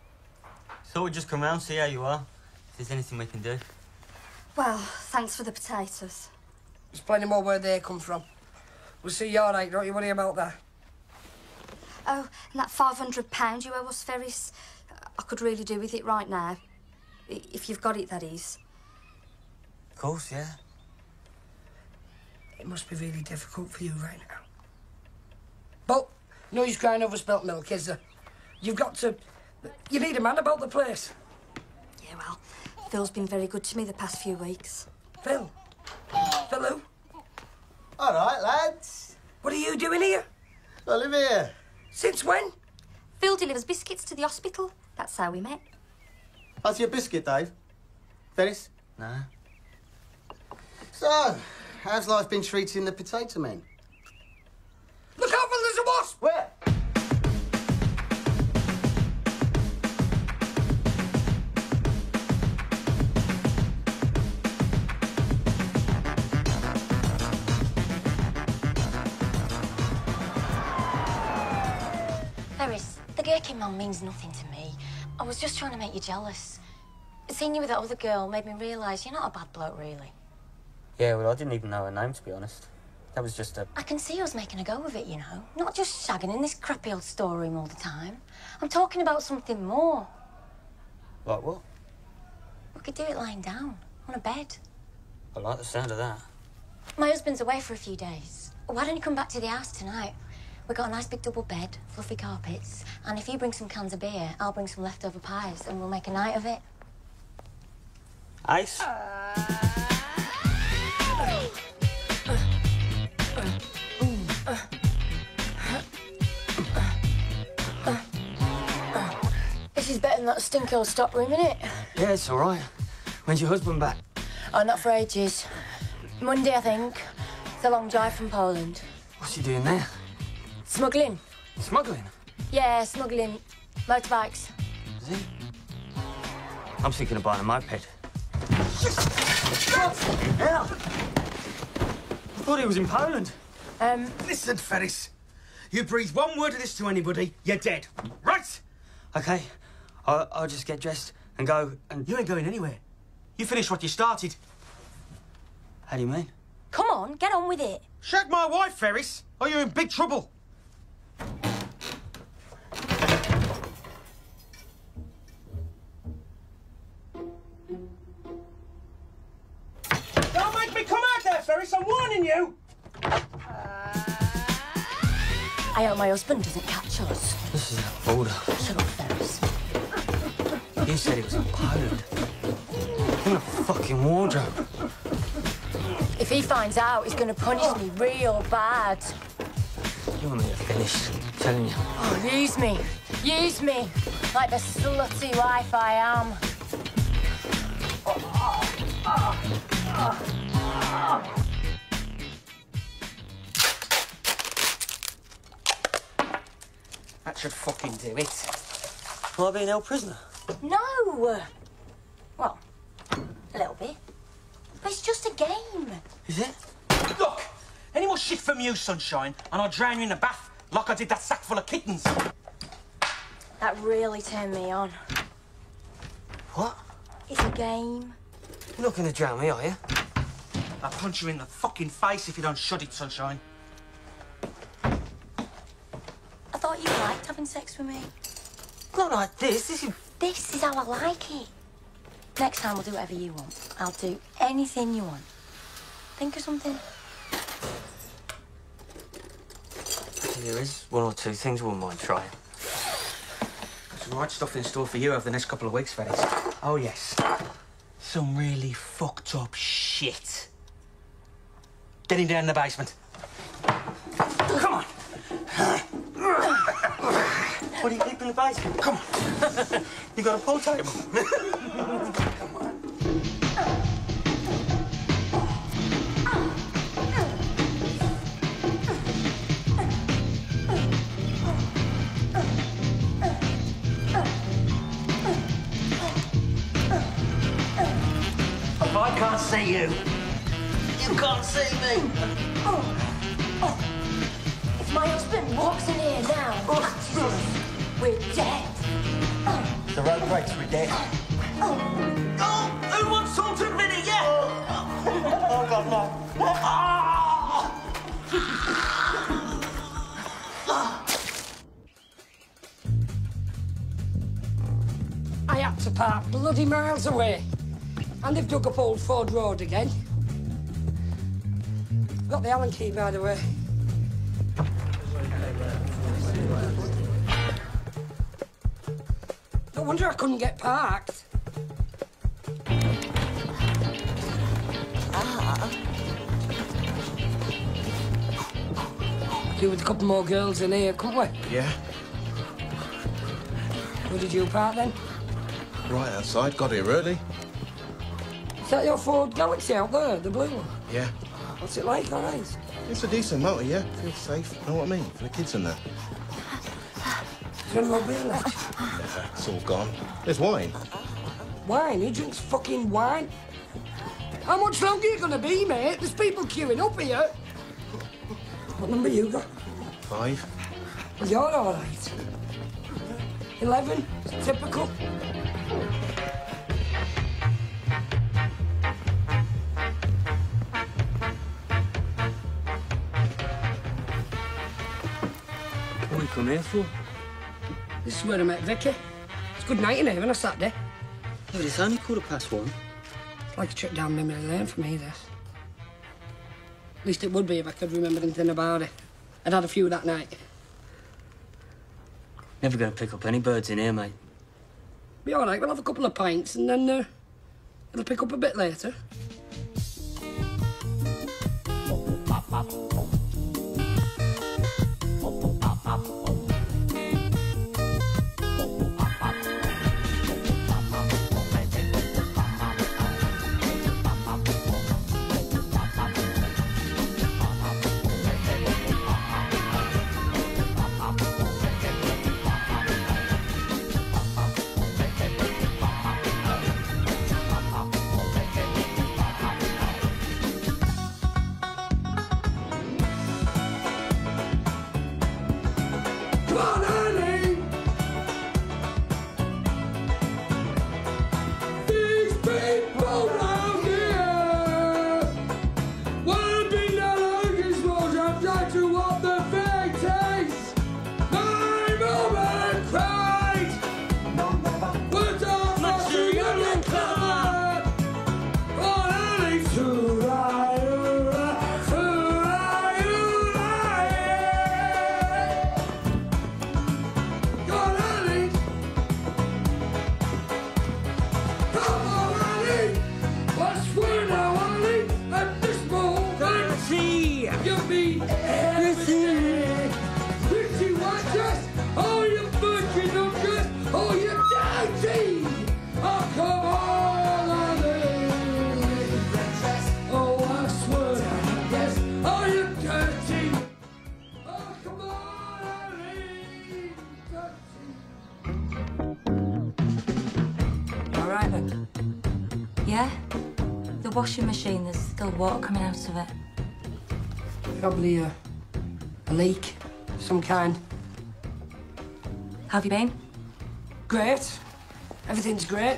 So we'll just come round, see how you are. If there's anything we can do. Well, thanks for the potatoes. There's plenty more where they come from. We'll see you all right, don't you worry about that. Oh, and that £500 you owe us, Ferris, I could really do with it right now. If you've got it, that is. Of course, yeah. It must be really difficult for you right now. But no use crying over spilt milk, is there? You've got to... You need a man about the place. Yeah, well, Phil's been very good to me the past few weeks. Phil? Phil who? All right, lads. What are you doing here? I live here. Since when? Phil delivers biscuits to the hospital. That's how we met. How's your biscuit, Dave? Ferris? No. So, how's life been treating the potato men? Look out, Phil, there's a wasp! Where? Ferris, the gherkin man means nothing to me. I was just trying to make you jealous. Seeing you with that other girl made me realise you're not a bad bloke, really. Yeah, well, I didn't even know her name, to be honest. That was just a... I can see us making a go of it, you know. Not just shagging in this crappy old storeroom all the time. I'm talking about something more. Like what? We could do it lying down, on a bed. I like the sound of that. My husband's away for a few days. Why don't you come back to the house tonight? We've got a nice big double bed, fluffy carpets, and if you bring some cans of beer, I'll bring some leftover pies, and we'll make a night of it. Ice? This is better than that stinky old stock room, it? Yeah, it's all right. When's your husband back? Oh, not for ages. Monday, I think. It's a long drive from Poland. What's he doing there? Smuggling. Smuggling? Yeah, smuggling. Motorbikes. Is he? I'm thinking of buying a moped. Hell! I thought he was in Poland. Um, Listen, Ferris. You breathe one word of this to anybody, you're dead. Right? Okay, I'll, I'll just get dressed and go and... You ain't going anywhere. You finish what you started. How do you mean? Come on, get on with it. Shag my wife, Ferris, or you're in big trouble. Don't make me come out there, Ferris, I'm warning you! I I hope my husband doesn't catch us. This is a folder. Shut up, Ferris. You said it was a Poland. In a fucking wardrobe. If he finds out, he's going to punish me real bad. You want me to finish? I'm telling you. Oh, use me. Use me. Like the slutty wife I am. That should fucking do it. Will I be an held prisoner? No! Well, a little bit. But it's just a game. Is it? Look, any more shit from you, Sunshine, and I'll drown you in the bath like I did that sack full of kittens. That really turned me on. What? It's a game. You're not going to drown me, are you? I'll punch you in the fucking face if you don't shut it, Sunshine. I thought you liked having sex with me. Not like this. This is. This is how I like it. Next time we'll do whatever you want. I'll do anything you want. Think of something. There is one or two things I wouldn't mind trying. Some right stuff in store for you over the next couple of weeks, Ferris. Oh, yes. Some really fucked up shit. Get him down in the basement. Come on. What do you keep in the basement? Come on. You got a pool table? If I can't see you, you can't see me. Oh, oh. If my husband walks in here now and catches us, we're dead. The road breaks, we're dead. Oh, who wants salt and vinegar? Oh, God, no. Ah! I had to park bloody miles away. And they've dug up Old Ford Road again. Got the Allen key, by the way. No wonder I couldn't get parked. Ah. Do with a couple more girls in here, couldn't we? Yeah, Where did you park then? right outside. Got here early. Is that your Ford Galaxy out there, the blue one? Yeah. What's it like, all right? It's a decent motor, yeah. Feels safe. Know what I mean? For the kids in there. Is there any beer left? It's all gone. There's wine. Wine? He drinks fucking wine? How much longer are you gonna be, mate? There's people queuing up here. What number you got? Five. Well, you're all right. Eleven? Typical. What do you come here for? This is where I met Vicky. It's good night in here on a Saturday. But it's only quarter past one. It's like a trip down memory lane for me, this. At least it would be if I could remember anything about it. I'd had a few that night. Never going to pick up any birds in here, mate. Be all right, we'll have a couple of pints and then uh, it'll pick up a bit later. Water coming out of it. Probably a, a leak, of some kind. How have you been? Great. Everything's great.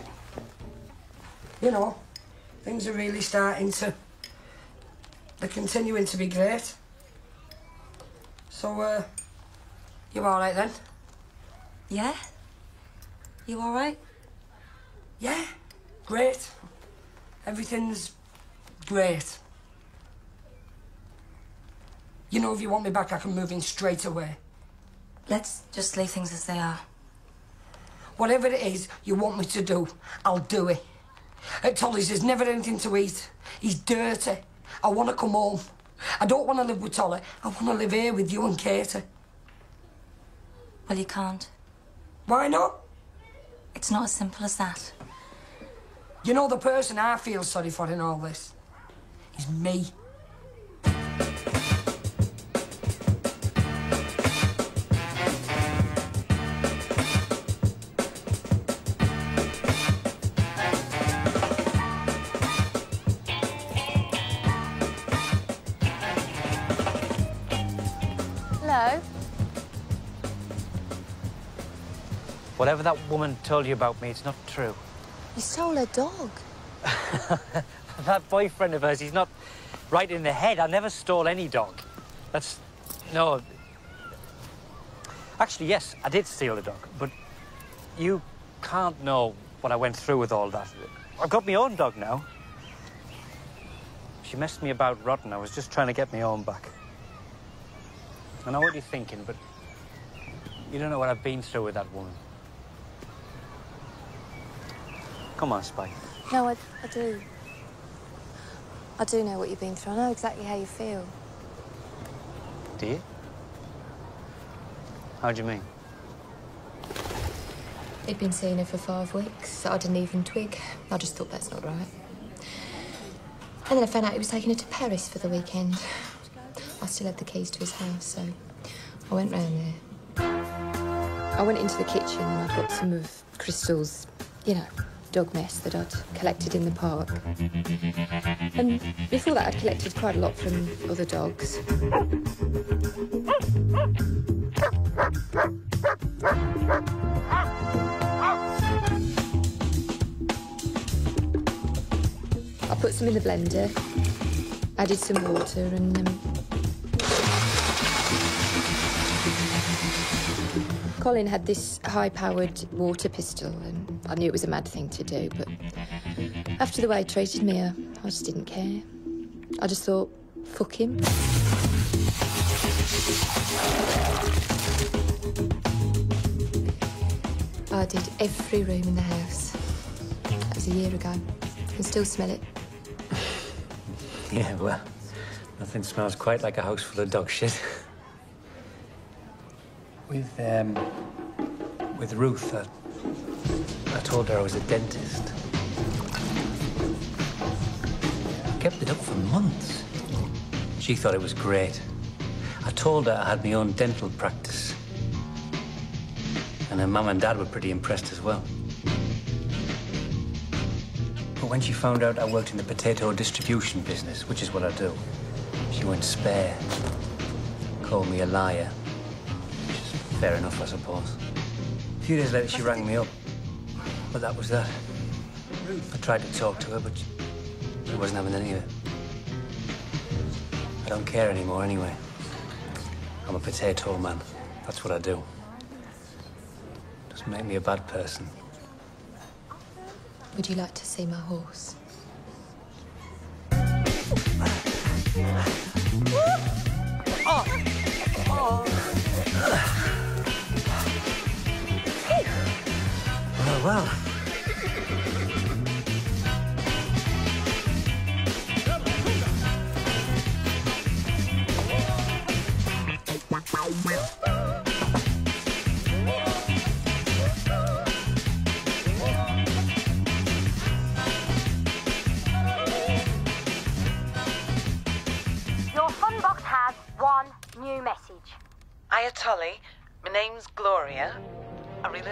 You know, things are really starting to. They're continuing to be great. So, uh, you all right then? Yeah? You all right? Yeah, great. Everything's great. You know, if you want me back, I can move in straight away. Let's just leave things as they are. Whatever it is you want me to do, I'll do it. At Tolly's, there's never anything to eat. He's dirty. I want to come home. I don't want to live with Tolly. I want to live here with you and Katie. Well, you can't. Why not? It's not as simple as that. You know, the person I feel sorry for in all this is me. Hello? Whatever that woman told you about me, it's not true. You stole a dog. that boyfriend of hers, he's not right in the head. I never stole any dog. That's... no. Actually, yes, I did steal the dog, but you can't know what I went through with all that. I've got my own dog now. She messed me about rotten. I was just trying to get my own back. I know what you're thinking, but you don't know what I've been through with that woman. Come on, Spike. No, I, I do. I do know what you've been through. I know exactly how you feel. Do you? How do you mean? He'd been seeing her for five weeks. I didn't even twig. I just thought that's not right. And then I found out he was taking her to Paris for the weekend. I still had the keys to his house, so I went round there. I went into the kitchen and I got some of Crystal's, you know, dog mess that I'd collected in the park. And before that, I'd collected quite a lot from other dogs. I put some in the blender, added some water, and um, Colin had this high-powered water pistol, and I knew it was a mad thing to do, but after the way he treated me, I, I just didn't care. I just thought, fuck him. I did every room in the house. That was a year ago. I can still smell it. Yeah, well, nothing smells quite like a house full of dog shit. With, um, with Ruth, I, I told her I was a dentist. I kept it up for months. She thought it was great. I told her I had my own dental practice. And her mum and dad were pretty impressed as well. But when she found out I worked in the potato distribution business, which is what I do, she went spare. Called me a liar. Which is fair enough, I suppose. A few days later, she rang me up. But that was that. I tried to talk to her, but she, wasn't having any of it. I don't care anymore anyway. I'm a potato man. That's what I do. Doesn't make me a bad person. Would you like to see my horse? Well,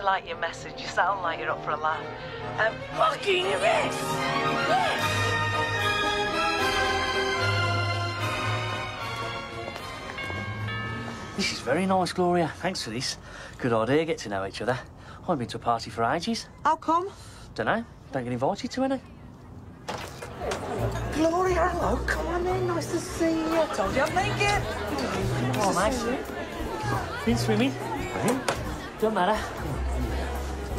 really like your message. You sound like you're up for a laugh. Um, Fucking yes! This is very nice, Gloria. Thanks for this. Good idea, get to know each other. I haven't been to a party for ages. How come? Dunno. Don't get invited to any. Gloria, hello. Come on in. Nice to see you. I told you I'd make it. Oh, nice. Been swimming? Don't matter.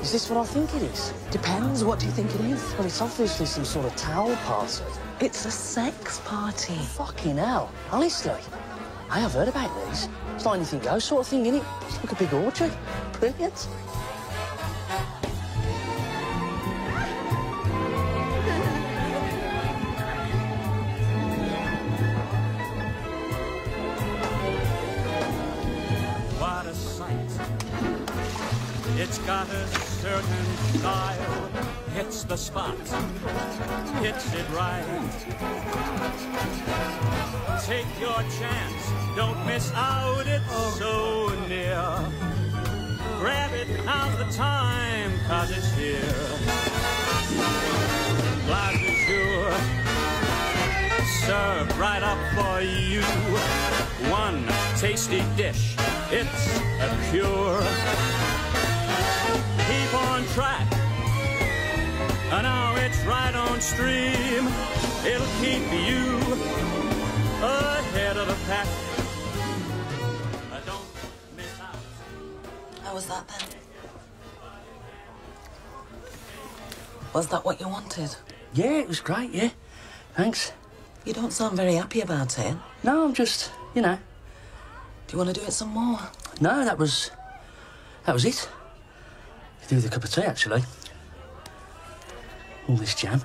Is this what I think it is? Depends. What do you think it is? Well, it's obviously some sort of towel party. It's a sex party. Fucking hell. Honestly. Hey, I've heard about these. It's like anything goes sort of thing, innit? It's like a big orgy. Brilliant. What a sight. It's got a certain style. Hits the spot. Hits it right. Take your chance. Don't miss out. It's so near. Grab it. Now's the time. Cause it's here. Glass. Served right up for you. One tasty dish. It's a cure. Track. And now it's right on stream. It'll keep you ahead of the pack. Don't miss out. How was that then? Was that what you wanted? Yeah, it was great, yeah. Thanks. You don't sound very happy about it. No, I'm just, you know. Do you want to do it some more? No, that was. That was it. Could do with a cup of tea, actually. All this jam.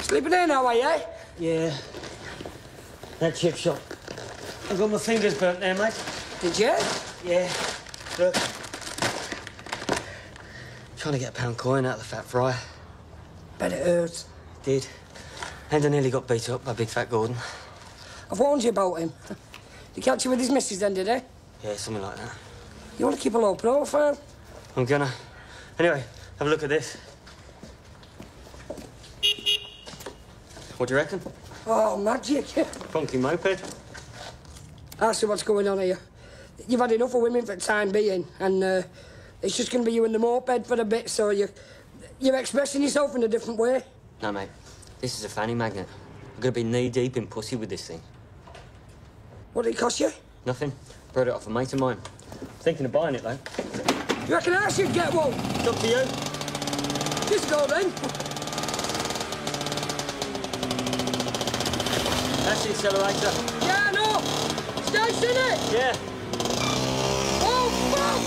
Sleeping here now, are you? Yeah. That chip shop. I got my fingers burnt there, mate. Did you? Yeah. Look. Trying to get a pound coin out of the fat fry. Bet it hurts. Did. And I nearly got beat up by Big Fat Gordon. I've warned you about him. You catch you with his missus then, did he? Yeah, something like that. You want to keep a low profile? I'm gonna. Anyway, have a look at this. What do you reckon? Oh, magic. Funky moped. See what's going on here. You've had enough of women for the time being, and uh, it's just going to be you and the moped for a bit, so you, you're expressing yourself in a different way. No, mate. This is a fanny magnet. I'm gonna be knee deep in pussy with this thing. What did it cost you? Nothing. Brought it off a mate of mine. Thinking of buying it, though. You reckon I should get one? It's up to you. Just go then. That's the accelerator. Yeah, no. Stay in it. Yeah. Oh, fuck!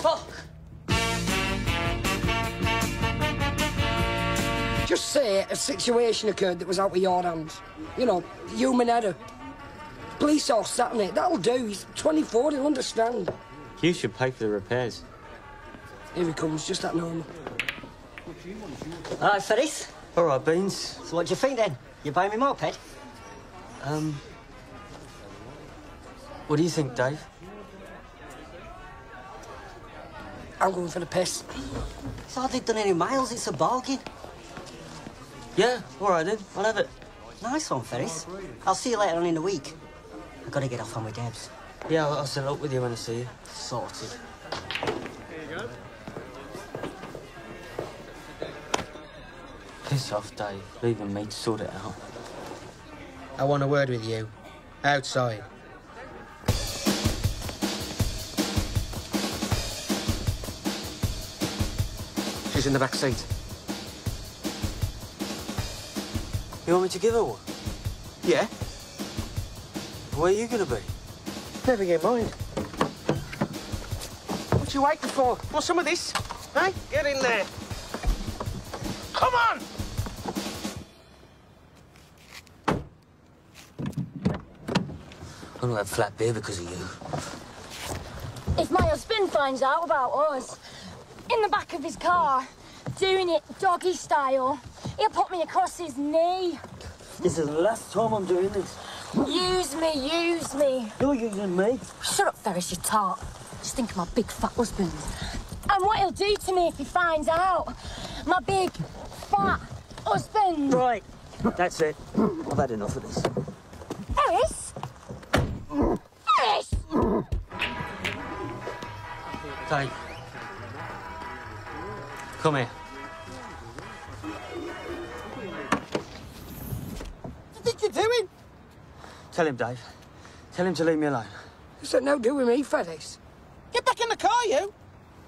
Fuck! Just say a situation occurred that was out of your hands. You know, human error. Police all sat on it. That'll do. He's 24, he'll understand. You should pay for the repairs. Here he comes, just that normal. Hi, Ferris. All right, Beans. So what do you think then? You buy me moped? Um. What do you think, Dave? I'm going for the piss. It's hardly done any miles, it's a bargain. Yeah, all right then. I'll have it. Nice one, Ferris. I'll see you later on in the week. I've got to get off on with Debs. Yeah, I'll, I'll settle up with you when I see you. Sorted. Piss off, Dave. Leaving me to sort it out. I want a word with you. Outside. She's in the back seat. You want me to give her one? Yeah? Where are you gonna be? Never get mind. What you waiting for? Want some of this? Hey, get in there. Come on! I'm not had flat beer because of you. If my husband finds out about us, in the back of his car, doing it doggy style, he'll put me across his knee. This is the last time I'm doing this. Use me, use me. You're using me. Shut up, Ferris, you tart. Just think of my big fat husband. And what he'll do to me if he finds out. My big, fat husband. Right. That's it. I've had enough of this. Dave. Come here. What do you think you're doing? Tell him, Dave. Tell him to leave me alone. It's got no do with me, Ferris. Get back in the car, you.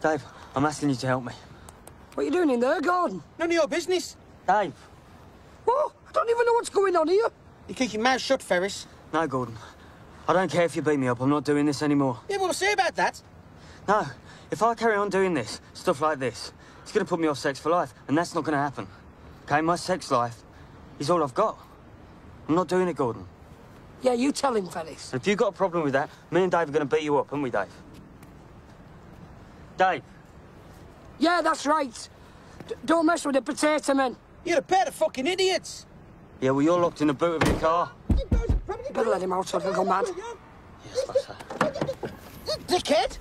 Dave, I'm asking you to help me. What are you doing in there, Gordon? None of your business. Dave. What? I don't even know what's going on here. You keep your mouth shut, Ferris. No, Gordon. I don't care if you beat me up. I'm not doing this anymore. Yeah, well, we'll see about that. No. If I carry on doing this, stuff like this, it's going to put me off sex for life, and that's not going to happen. Okay, my sex life is all I've got. I'm not doing it, Gordon. Yeah, you tell him, Ferris. And if you've got a problem with that, me and Dave are going to beat you up, aren't we, Dave? Dave. Yeah, that's right. D- don't mess with the potato man. You're a pair of fucking idiots. Yeah, well, you're locked in the boot of your car. You Better let him out so he'll go mad. Yes, that's that. Dickhead.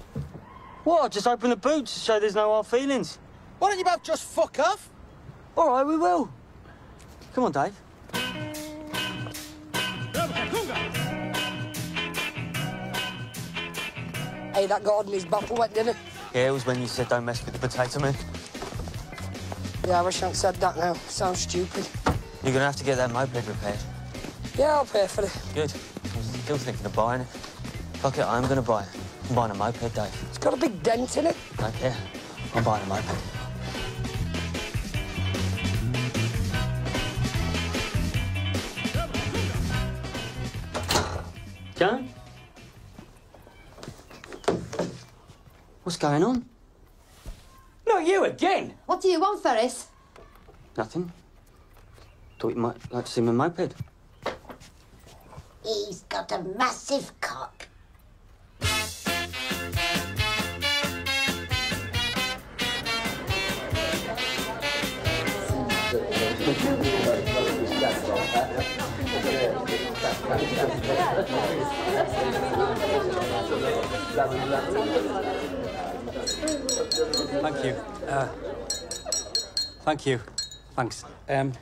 What? Just open the boot to show there's no hard feelings. Why don't you both just fuck off? All right, we will. Come on, Dave. Hey, that Gordon is baffled wet, didn't he? Yeah, it was when you said don't mess with the potato man. Yeah, I wish I hadn't said that now. Sounds stupid. You're going to have to get that moped repaired. Yeah, I'll pay for it. Good. I was still thinking of buying it. Fuck it, I'm going to buy it. I'm buying a moped, Dave. It's got a big dent in it. I don't care. I'm buying a moped. John? What's going on? Not you again. What do you want, Ferris? Nothing. Thought you might like to see my moped. He's got a massive cock. Thank you. Uh, thank you. Thanks. Um,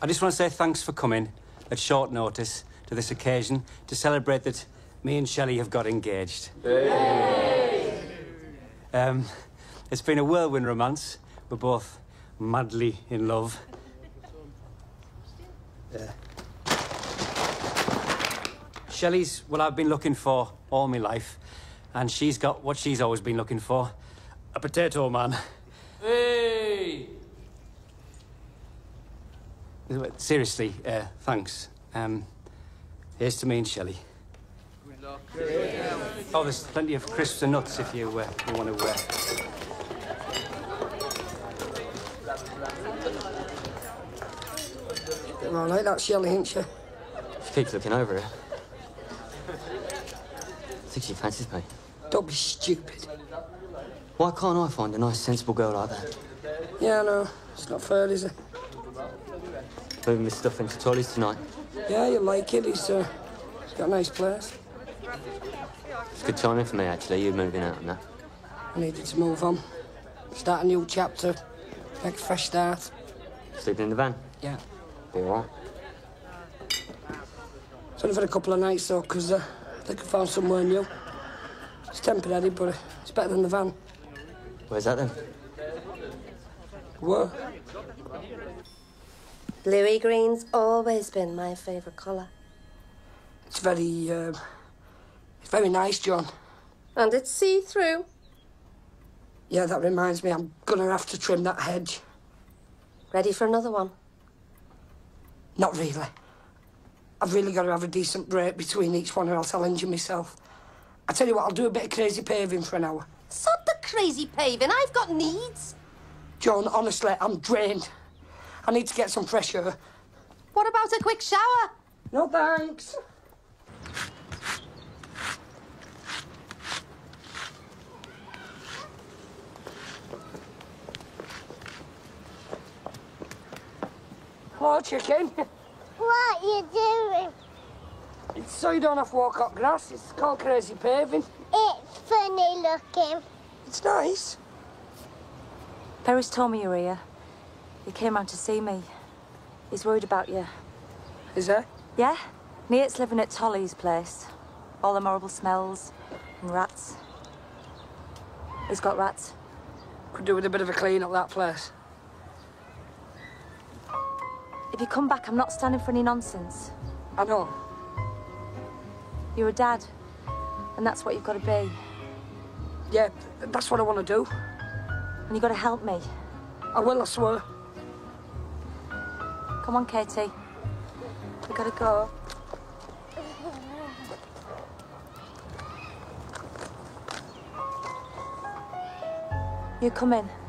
I just want to say thanks for coming at short notice to this occasion to celebrate that me and Shelley have got engaged. Um, it's been a whirlwind romance. We're both madly in love. Shelley's what I've been looking for all my life, and she's got what she's always been looking for a potato man. Hey! Seriously, uh, thanks. Um, here's to me and Shelley. Oh, there's plenty of crisps and nuts if you, uh, you want to. Uh... All right, that's Shelley, ain't she? She keeps looking over here. I think she fancies me. Don't be stupid. Why can't I find a nice, sensible girl like that? Yeah, no, it's not fair, is it? Moving this stuff into trolleys tonight. Yeah, you like it. He's, uh, he's got a nice place. It's good timing for me, actually, you moving out and that. I needed to move on. Start a new chapter. Make a fresh start. Sleeping in the van? Yeah. Be all right. It's only for a couple of nights, though, because uh, I think I found somewhere new. It's temporary, but it's better than the van. Where's that then? What? Bluey green's always been my favourite colour. It's very, uh, it's very nice, John. And it's see-through. Yeah, that reminds me, I'm gonna have to trim that hedge. Ready for another one? Not really. I've really got to have a decent break between each one or else I'll injure myself. I tell you what, I'll do a bit of crazy paving for an hour. Sod the crazy paving, I've got needs. Joan, honestly, I'm drained. I need to get some fresh air. What about a quick shower? No thanks. Hello, chicken. What are you doing? It's so you don't have to walk up grass. It's called crazy paving. It's funny looking. It's nice. Ferris told me you're here. He came round to see me. He's worried about you. Is there? Yeah. Neat's living at Tolly's place. All them horrible smells and rats. He's got rats. Could do with a bit of a clean up that place. If you come back, I'm not standing for any nonsense. I know. You're a dad, and that's what you've got to be. Yeah, that's what I want to do. And you've got to help me. I will, I swear. Come on, Katie. We've gotta go. You come in.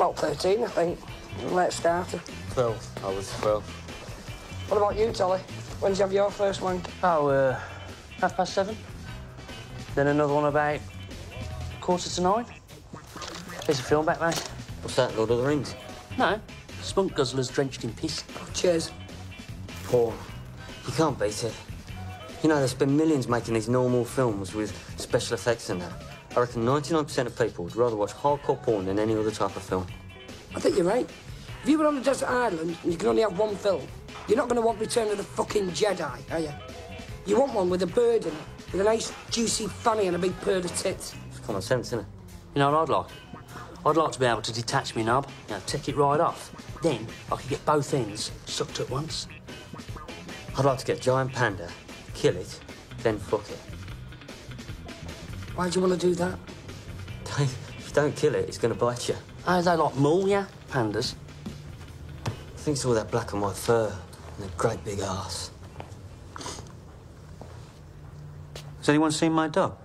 About 13, I think. Late starter. 12. I was 12. What about you, Tolly? When did you have your first wank? Oh, uh, half past seven. Then another one about quarter to nine. Here's a film back, mate. What's that, Lord of the Rings? No, spunk guzzlers drenched in piss. cheers. Poor. You can't beat it. You know, they spend millions making these normal films with special effects and that. I reckon 99% of people would rather watch hardcore porn than any other type of film. I think you're right. If you were on a desert island and you can only have one film, you're not going to want Return of the fucking Jedi, are you? You want one with a bird in it, with a nice juicy fanny and a big bird of tits. It's common sense, isn't it? You know what I'd like? I'd like to be able to detach my knob, you know, take it right off. Then I could get both ends sucked at once. I'd like to get giant panda, kill it, then fuck it. Why do you want to do that? if you don't kill it, it's going to bite you. Oh, they like mole, yeah? Pandas. I think it's all that black and white fur and a great big ass. Has anyone seen my dog?